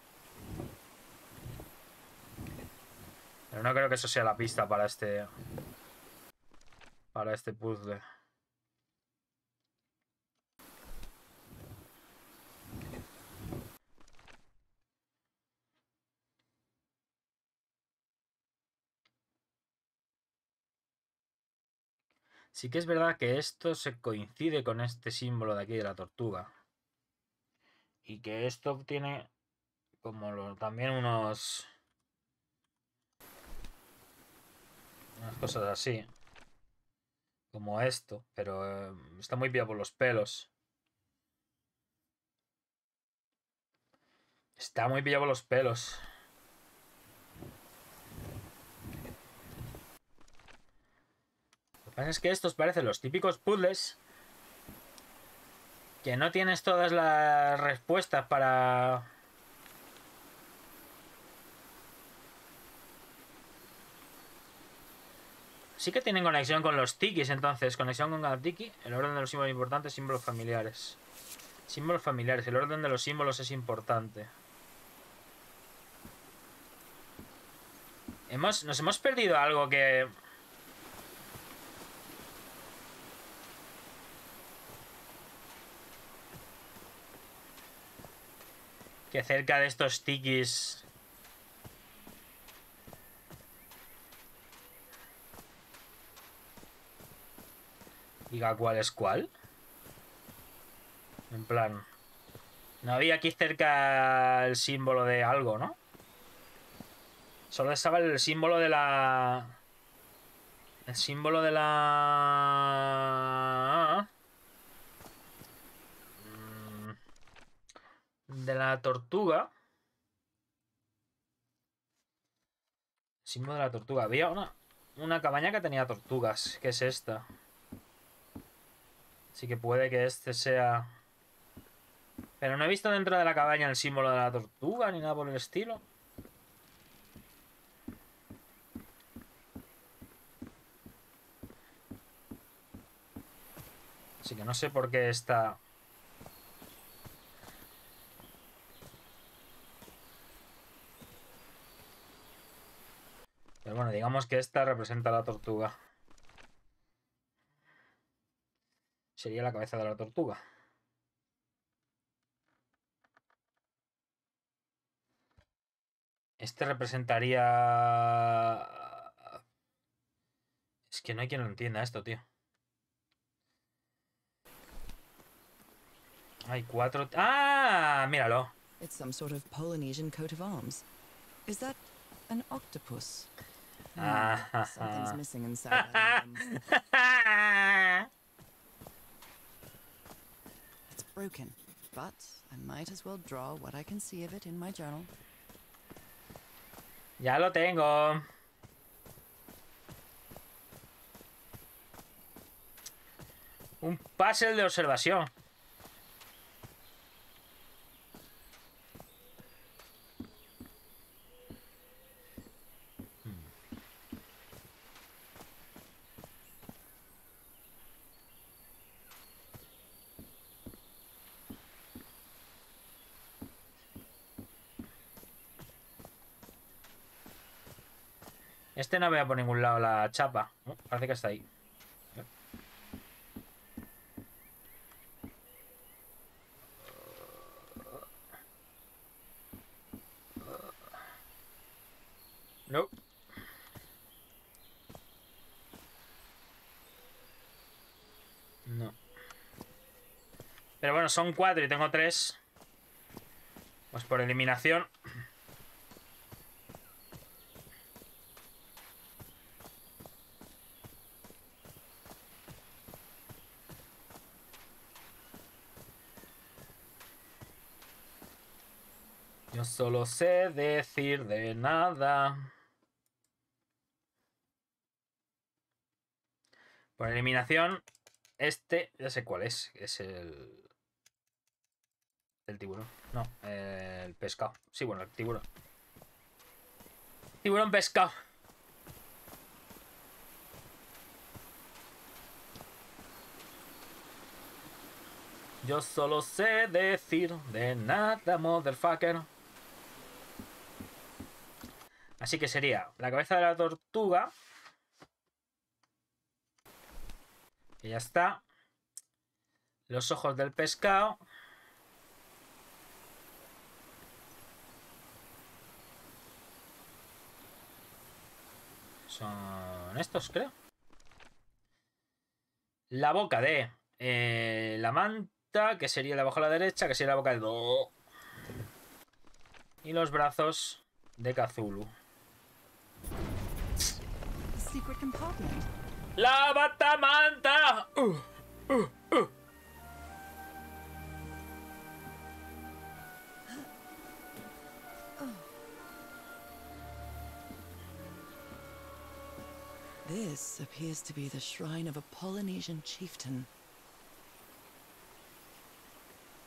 Pero no creo que eso sea la pista para este... Para este puzzle. Sí que es verdad que esto se coincide con este símbolo de aquí de la tortuga. Y que esto tiene como también unos... Unas cosas así. Como esto, pero eh, está muy pillado por los pelos. Está muy pillado por los pelos. Que pasa es que estos parecen los típicos puzzles que no tienes todas las respuestas para... Sí que tienen conexión con los tikis, entonces. Conexión con cada tiki. El orden de los símbolos importantes, símbolos familiares. Símbolos familiares. El orden de los símbolos es importante. Hemos, nos hemos perdido algo que... Que cerca de estos tikis... Diga cuál es cuál. En plan... No había aquí cerca el símbolo de algo, ¿no? Solo estaba el símbolo de la... El símbolo de la... Mm, De la tortuga. Símbolo de la tortuga. Había una, una cabaña que tenía tortugas. que es esta? Así que puede que este sea... Pero no he visto dentro de la cabaña el símbolo de la tortuga ni nada por el estilo. Así que no sé por qué está... Pero bueno, digamos que esta representa a la tortuga. Sería la cabeza de la tortuga. Este representaría... Es que no hay quien lo entienda esto, tío. Hay cuatro... ¡Ah! Míralo. It's some sort of Polynesian coat of arms. Octopus? Something's missing inside. It's broken, but I might as well draw what I can see of it in my journal. ya lo tengo. Un puzzle de observación. Este no veo por ningún lado la chapa. Parece que está ahí. No. No. Pero bueno, son cuatro y tengo tres. Pues por eliminación. Solo sé decir de nada. Por eliminación, este, ya sé cuál es. Es el. El tiburón. No, el pescado. Sí, bueno, el tiburón. Tiburón pescado. Yo solo sé decir de nada, motherfucker. Así que sería la cabeza de la tortuga. Que ya está. Los ojos del pescado. Son estos, creo. La boca de eh, la manta, que sería la abajo a la derecha, que sería la boca do. Y los brazos de Cthulhu. Secret compartment. ¡La batamanta! Uh, uh, uh. This appears to be the shrine of a Polynesian chieftain.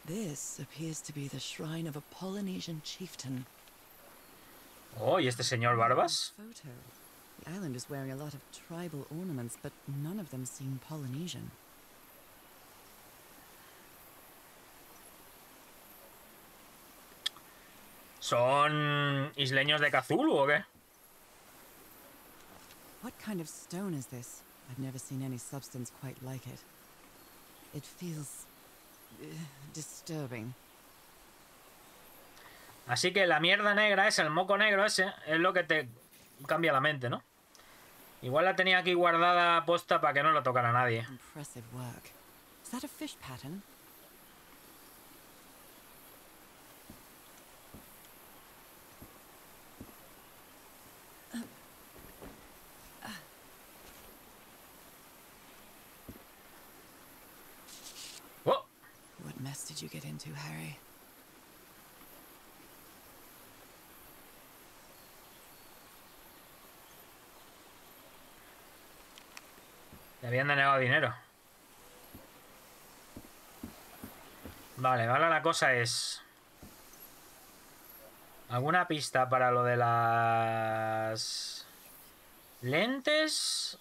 This appears to be the shrine of a Polynesian chieftain. Oh, ¿y este señor Barbas? Photo. The island is wearing a lot of tribal ornaments, but none of them seem Polynesian. ¿Son isleños de Cthulhu o qué? What kind of stone is this? I've never seen any substance quite like it. It feels uh, disturbing. Así que la mierda negra es el moco negro ese, es lo que te cambia la mente, ¿no? Igual la tenía aquí guardada puesta para que no la tocara nadie. ¡Oh! What mess did you get into, Harry? Le habían dinero. Vale, ahora la cosa es... ¿Alguna pista para lo de las... lentes?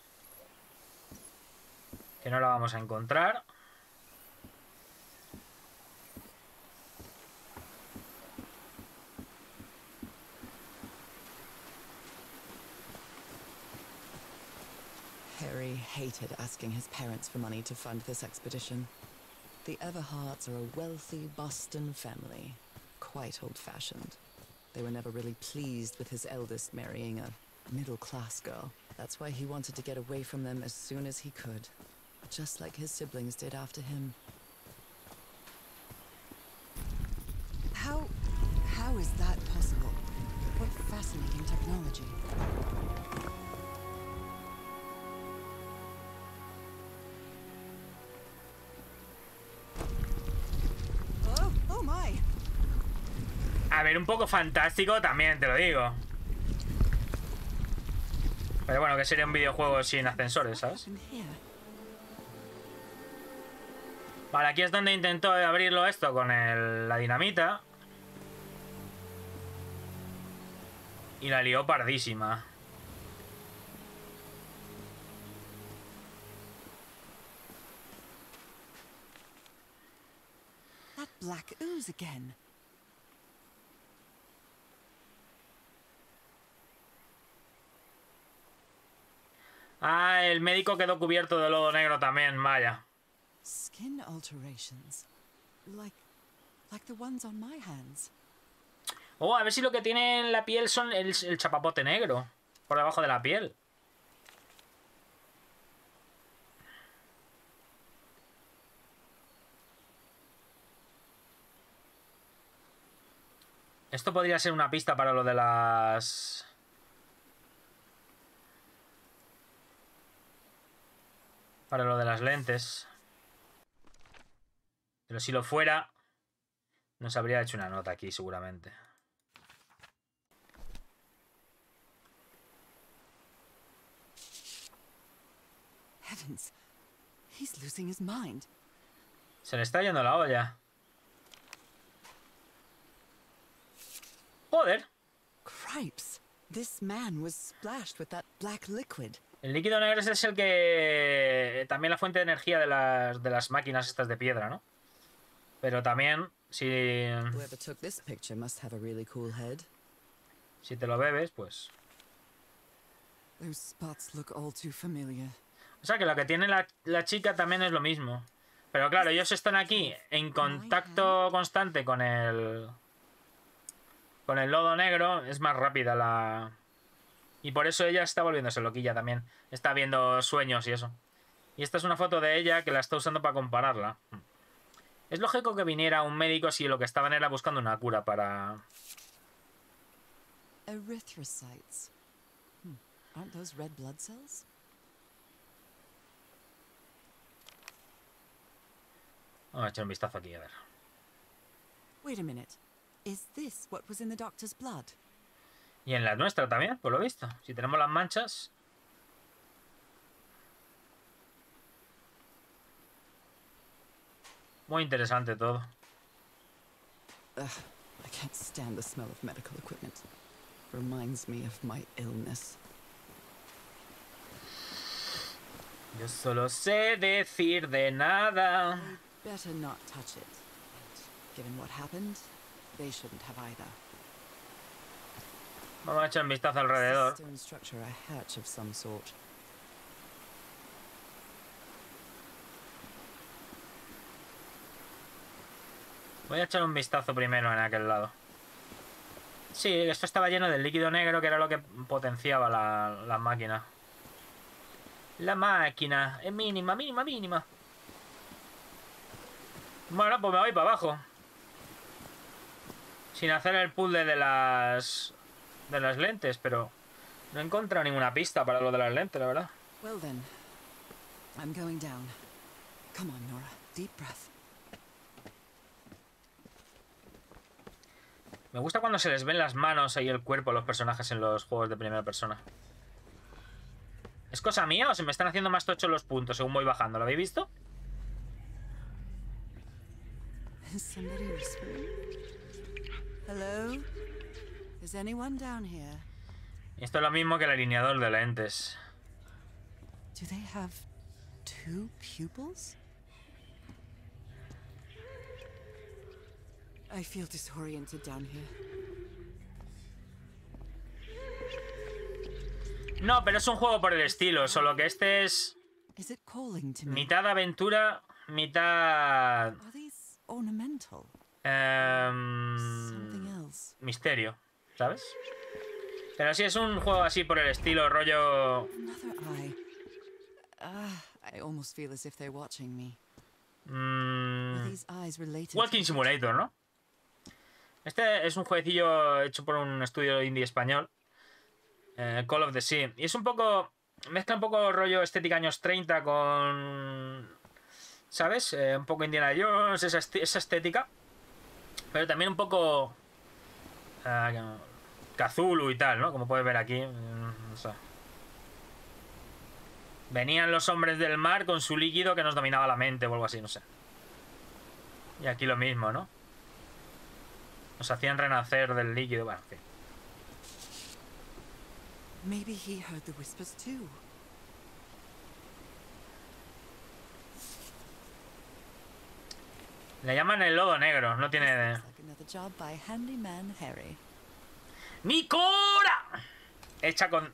Que no la vamos a encontrar. Harry hated asking his parents for money to fund this expedition. The Everharts are a wealthy Boston family, quite old fashioned. They were never really pleased with his eldest marrying a middle class girl. That's why he wanted to get away from them as soon as he could, just like his siblings did after him. How. how is that possible? What fascinating technology. Un poco fantástico también, te lo digo. Pero bueno, que sería un videojuego sin ascensores, ¿sabes? Vale, aquí es donde intentó abrirlo esto con la dinamita. Y la lió pardísima. That black ooze again. Ah, el médico quedó cubierto de lodo negro también, vaya. Skin alterations. Like. like the ones on my hands. Oh, a ver si lo que tiene en la piel son el, el chapapote negro. Por debajo de la piel. Esto podría ser una pista para lo de las... Para lo de las lentes. Pero si lo fuera, nos habría hecho una nota aquí seguramente. Heavens. He's losing his mind. Se le está yendo la olla. Joder. Cripes. This man was splashed with that black liquid. El líquido negro es el que... También la fuente de energía de las, de las máquinas estas de piedra, ¿no? Pero también, si, si te lo bebes, pues... O sea que lo que tiene la, la chica también es lo mismo. Pero claro, ellos están aquí en contacto constante con el... Con el lodo negro, es más rápida la... Y por eso ella está volviéndose loquilla también. Está viendo sueños y eso. Y esta es una foto de ella que la está usando para compararla. Es lógico que viniera un médico si lo que estaban era buscando una cura para... Erythrocytes. Hmm. Aren't those red blood cells? Vamos a echar un vistazo aquí, a ver. Wait a minute. Is this what was in the doctor's blood? Y en la nuestra también, por lo visto. Si tenemos las manchas... Muy interesante todo. I can't stand the smell of medical equipment. Reminds me of my illness. Yo solo sé decir de nada. Better not touch it. Given what happened, they shouldn't have either. Vamos a echar un vistazo alrededor. Voy a echar un vistazo primero en aquel lado. Sí, esto estaba lleno de líquido negro que era lo que potenciaba la, la máquina. La máquina es mínima, mínima, mínima. Bueno, pues me voy para abajo. Sin hacer el puzzle de las... De las lentes, pero... No he encontrado ninguna pista para lo de las lentes, la verdad. Well then, I'm going down. Come on, Nora. Deep breath. Me gusta cuando se les ven las manos y el cuerpo a los personajes en los juegos de primera persona. ¿Es cosa mía o se me están haciendo más tochos los puntos según voy bajando? ¿Lo habéis visto? Hello? Is anyone down here? Esto es lo mismo que el alineador de lentes. Do they have two pupils? I feel disoriented down here. No, pero es un juego por el estilo, solo que este es Is it calling to me? mitad aventura, mitad em, Something else? misterio, ¿sabes? Pero sí es un juego así por el estilo, rollo... Ah, mm, Walking Simulator, ¿no? Este es un jueguecillo hecho por un estudio indie español, eh, Call of the Sea. Y es un poco. Mezcla un poco rollo estética años 30 con. ¿Sabes? Eh, un poco Indiana Jones, esa estética. Pero también un poco. Eh, Cthulhu y tal, ¿no? Como puedes ver aquí. mm, no sé. Venían los hombres del mar con su líquido que nos dominaba la mente o algo así, no sé. Y aquí lo mismo, ¿no? Nos hacían renacer del líquido. Bueno, en fin. Maybe he heard the whispers too. Le llaman el lodo negro, no tiene... Another job by handyman Harry. ¡Nicora! Hecha con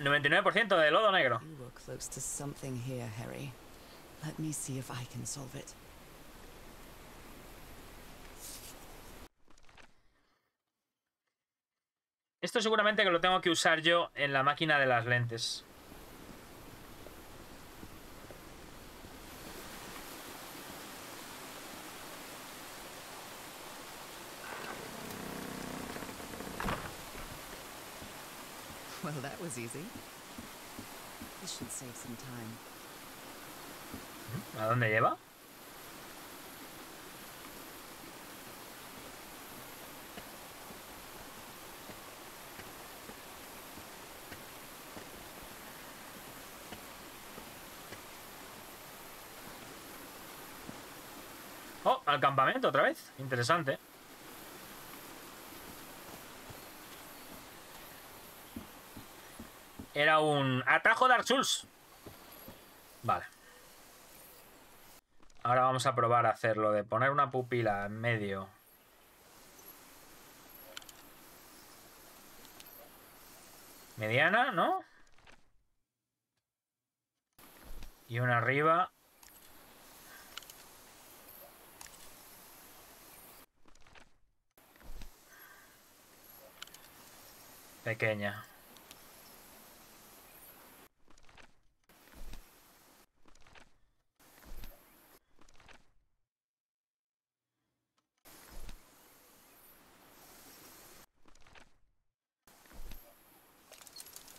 99% de lodo negro. You were close to something here, Harry. Let me see if I can solve it. Esto seguramente que lo tengo que usar yo en la máquina de las lentes. Well, that was easy. This should save some time. ¿A dónde lleva? Oh, al campamento otra vez. Interesante. Era un atajo Dark Souls. Vale. Ahora vamos a probar a hacerlo de poner una pupila en medio. Mediana, ¿no? Y una arriba. Pequeña.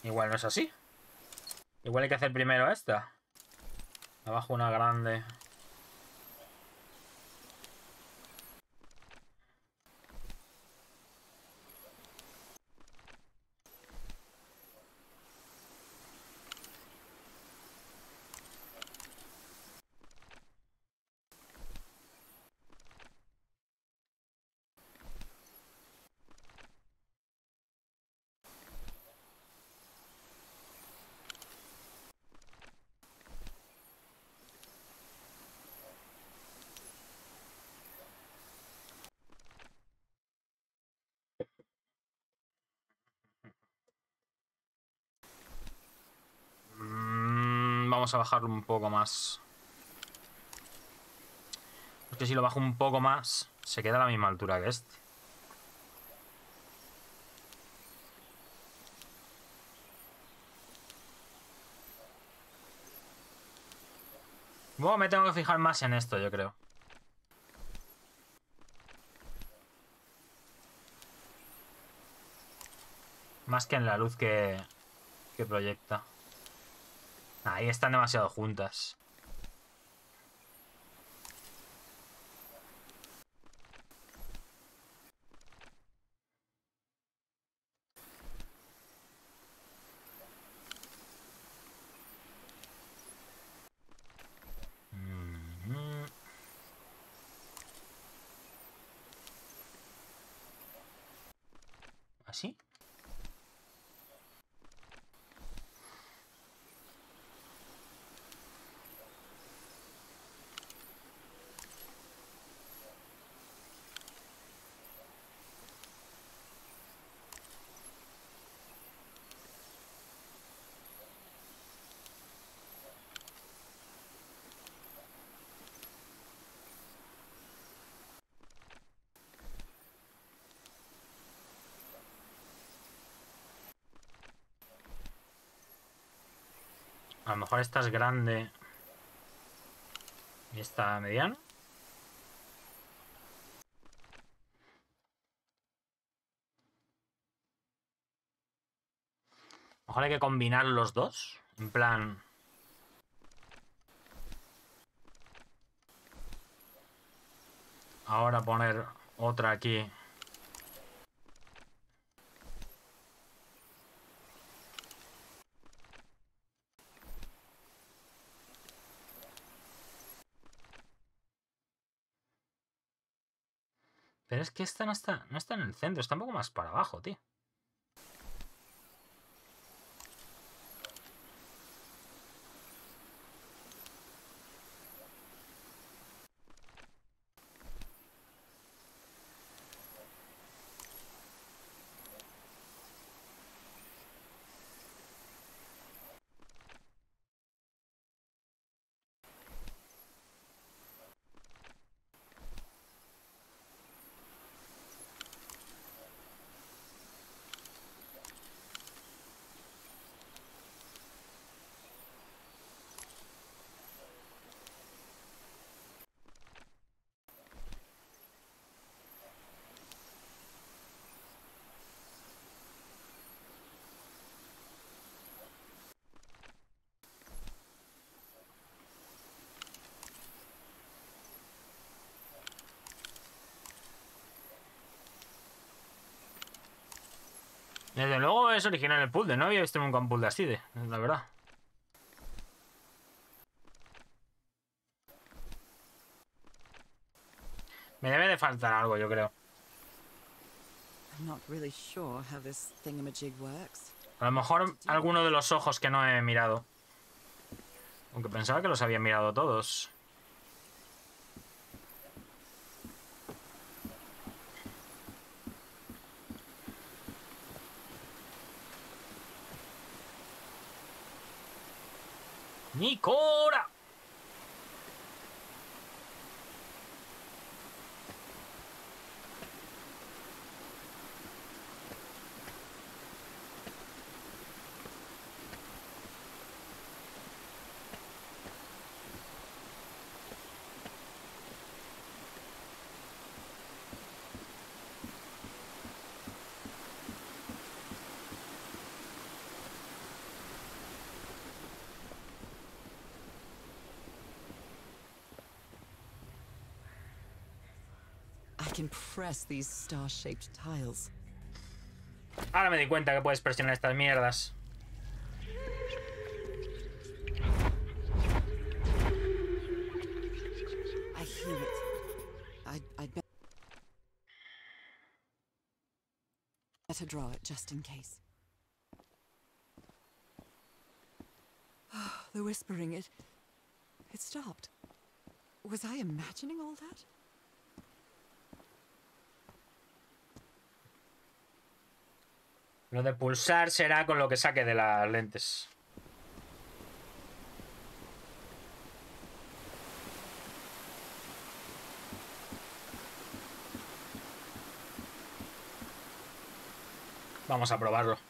Igual no es así. Igual hay que hacer primero esta. Abajo una grande. Mm, vamos a bajarlo un poco más. Porque si lo bajo un poco más, se queda a la misma altura que este. Bueno, me tengo que fijar más en esto, yo creo. Más que en la luz que, que proyecta. Ahí están demasiado juntas. Mm. A lo mejor esta es grande. Y esta mediana. A mejor hay que combinar los dos. En plan. Ahora poner otra aquí. Pero es que esta no está, no está en el centro, está un poco más para abajo, tío. Desde luego es original el puzzle, no había visto nunca un puzzle así, de, la verdad. Me debe de faltar algo, yo creo. A lo mejor alguno de los ojos que no he mirado. Aunque pensaba que los había mirado todos. ¡Nicora! I press these star-shaped tiles. Ahora me di cuenta que puedes presionar estas mierdas. I hear it. I'd, I'd be- better draw it just in case. Ah, the whispering, it... it stopped. Was I imagining all that? Lo de pulsar será con lo que saque de las lentes. Vamos a probarlo.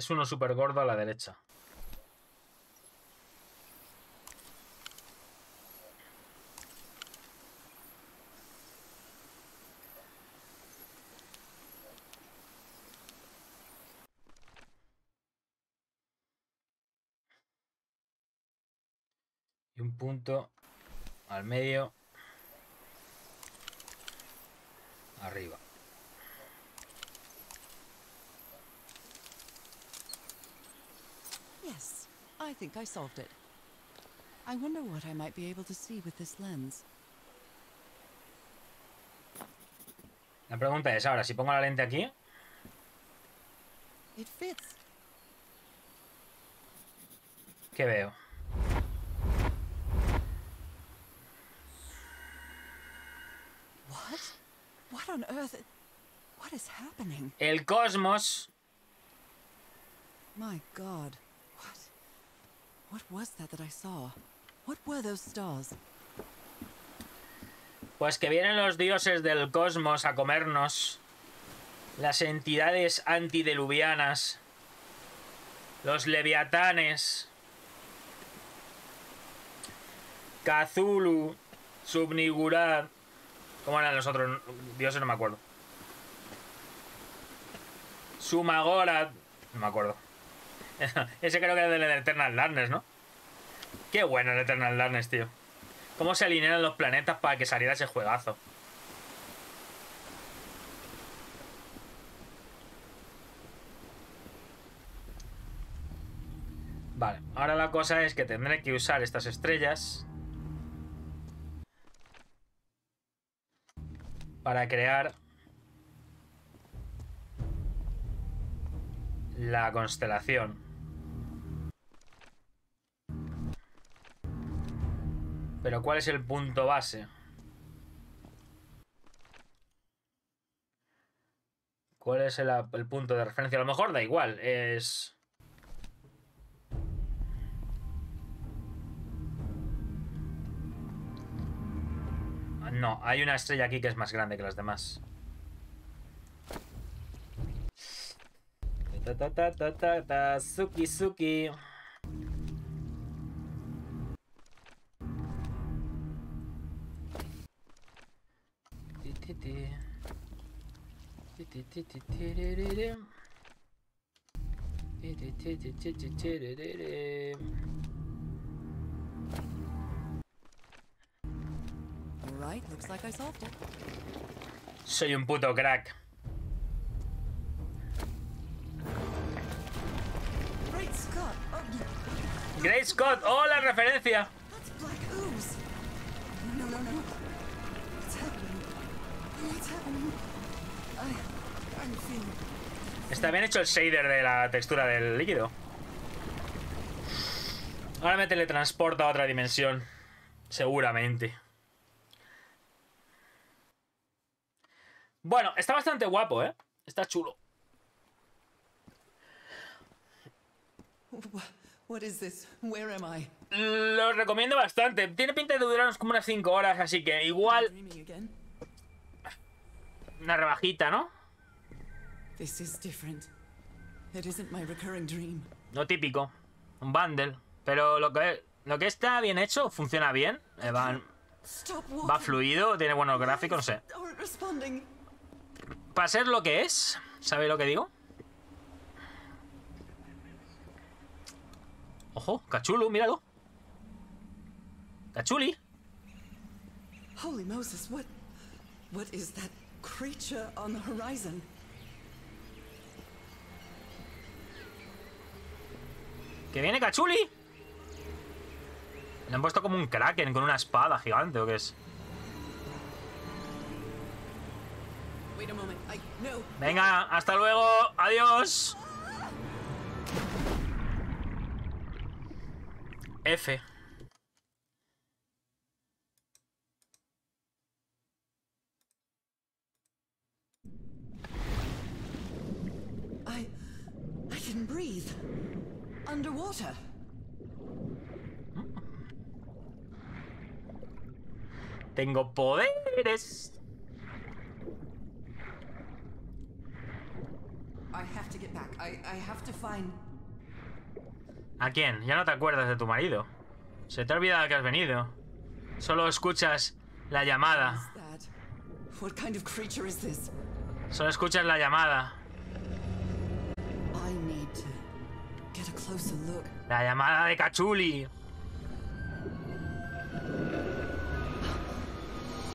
Es uno súper gordo a la derecha. Y un punto al medio. Arriba. I think I solved it. I wonder what I might be able to see with this lens. La pregunta es ahora, si pongo la lente aquí, It fits. ¿qué veo? What? What on earth? What is happening? El cosmos. My god. What? Was that that I saw? What were those stars? Pues que vienen los dioses del cosmos a comernos. Las entidades antideluvianas. Los leviatanes. Cthulhu. Subnigurat. ¿Cómo eran los otros dioses? No me acuerdo. Sumagorat. No me acuerdo. Ese creo que es del Eternal Darkness, ¿no? Qué bueno el Eternal Darkness, tío. Cómo se alinearon los planetas para que saliera ese juegazo. Vale, ahora la cosa es que tendré que usar estas estrellas para crear la constelación. Pero ¿cuál es el punto base? ¿Cuál es el, punto de referencia? A lo mejor da igual, es... No, hay una estrella aquí que es más grande que las demás. Ta ta ta ta ta ta, Suki Suki. Soy un puto crack. Great Scott! Oh, oh la referencia. Está bien hecho el shader de la textura del líquido. Ahora me teletransporta a otra dimensión. Seguramente. Bueno, está bastante guapo, ¿eh? Está chulo. Wha- What is this? Where am I? Lo recomiendo bastante. Tiene pinta de durar como unas 5 horas, así que igual una rebajita, ¿no? This is different. It isn't my recurring dream. Lo típico. Un bundle. Pero lo que, lo que está bien hecho, funciona bien. eh, va, va fluido, tiene buenos gráficos, no sé. Para ser lo que es, ¿sabéis lo que digo? Ojo, Cachulu, míralo. Cachuli. Holy Moses, what... What is that creature on the horizon? ¿Que viene Cachuli? Le han puesto como un kraken con una espada gigante o qué es. Venga, hasta luego. Adiós. F. I... I can breathe. Underwater. Tengo poderes. I have to get back. I, I have to find... ¿A quién? Ya no te acuerdas de tu marido. Se te ha olvidado que has venido. Solo escuchas la llamada. Solo escuchas la llamada. La llamada de Cachuli.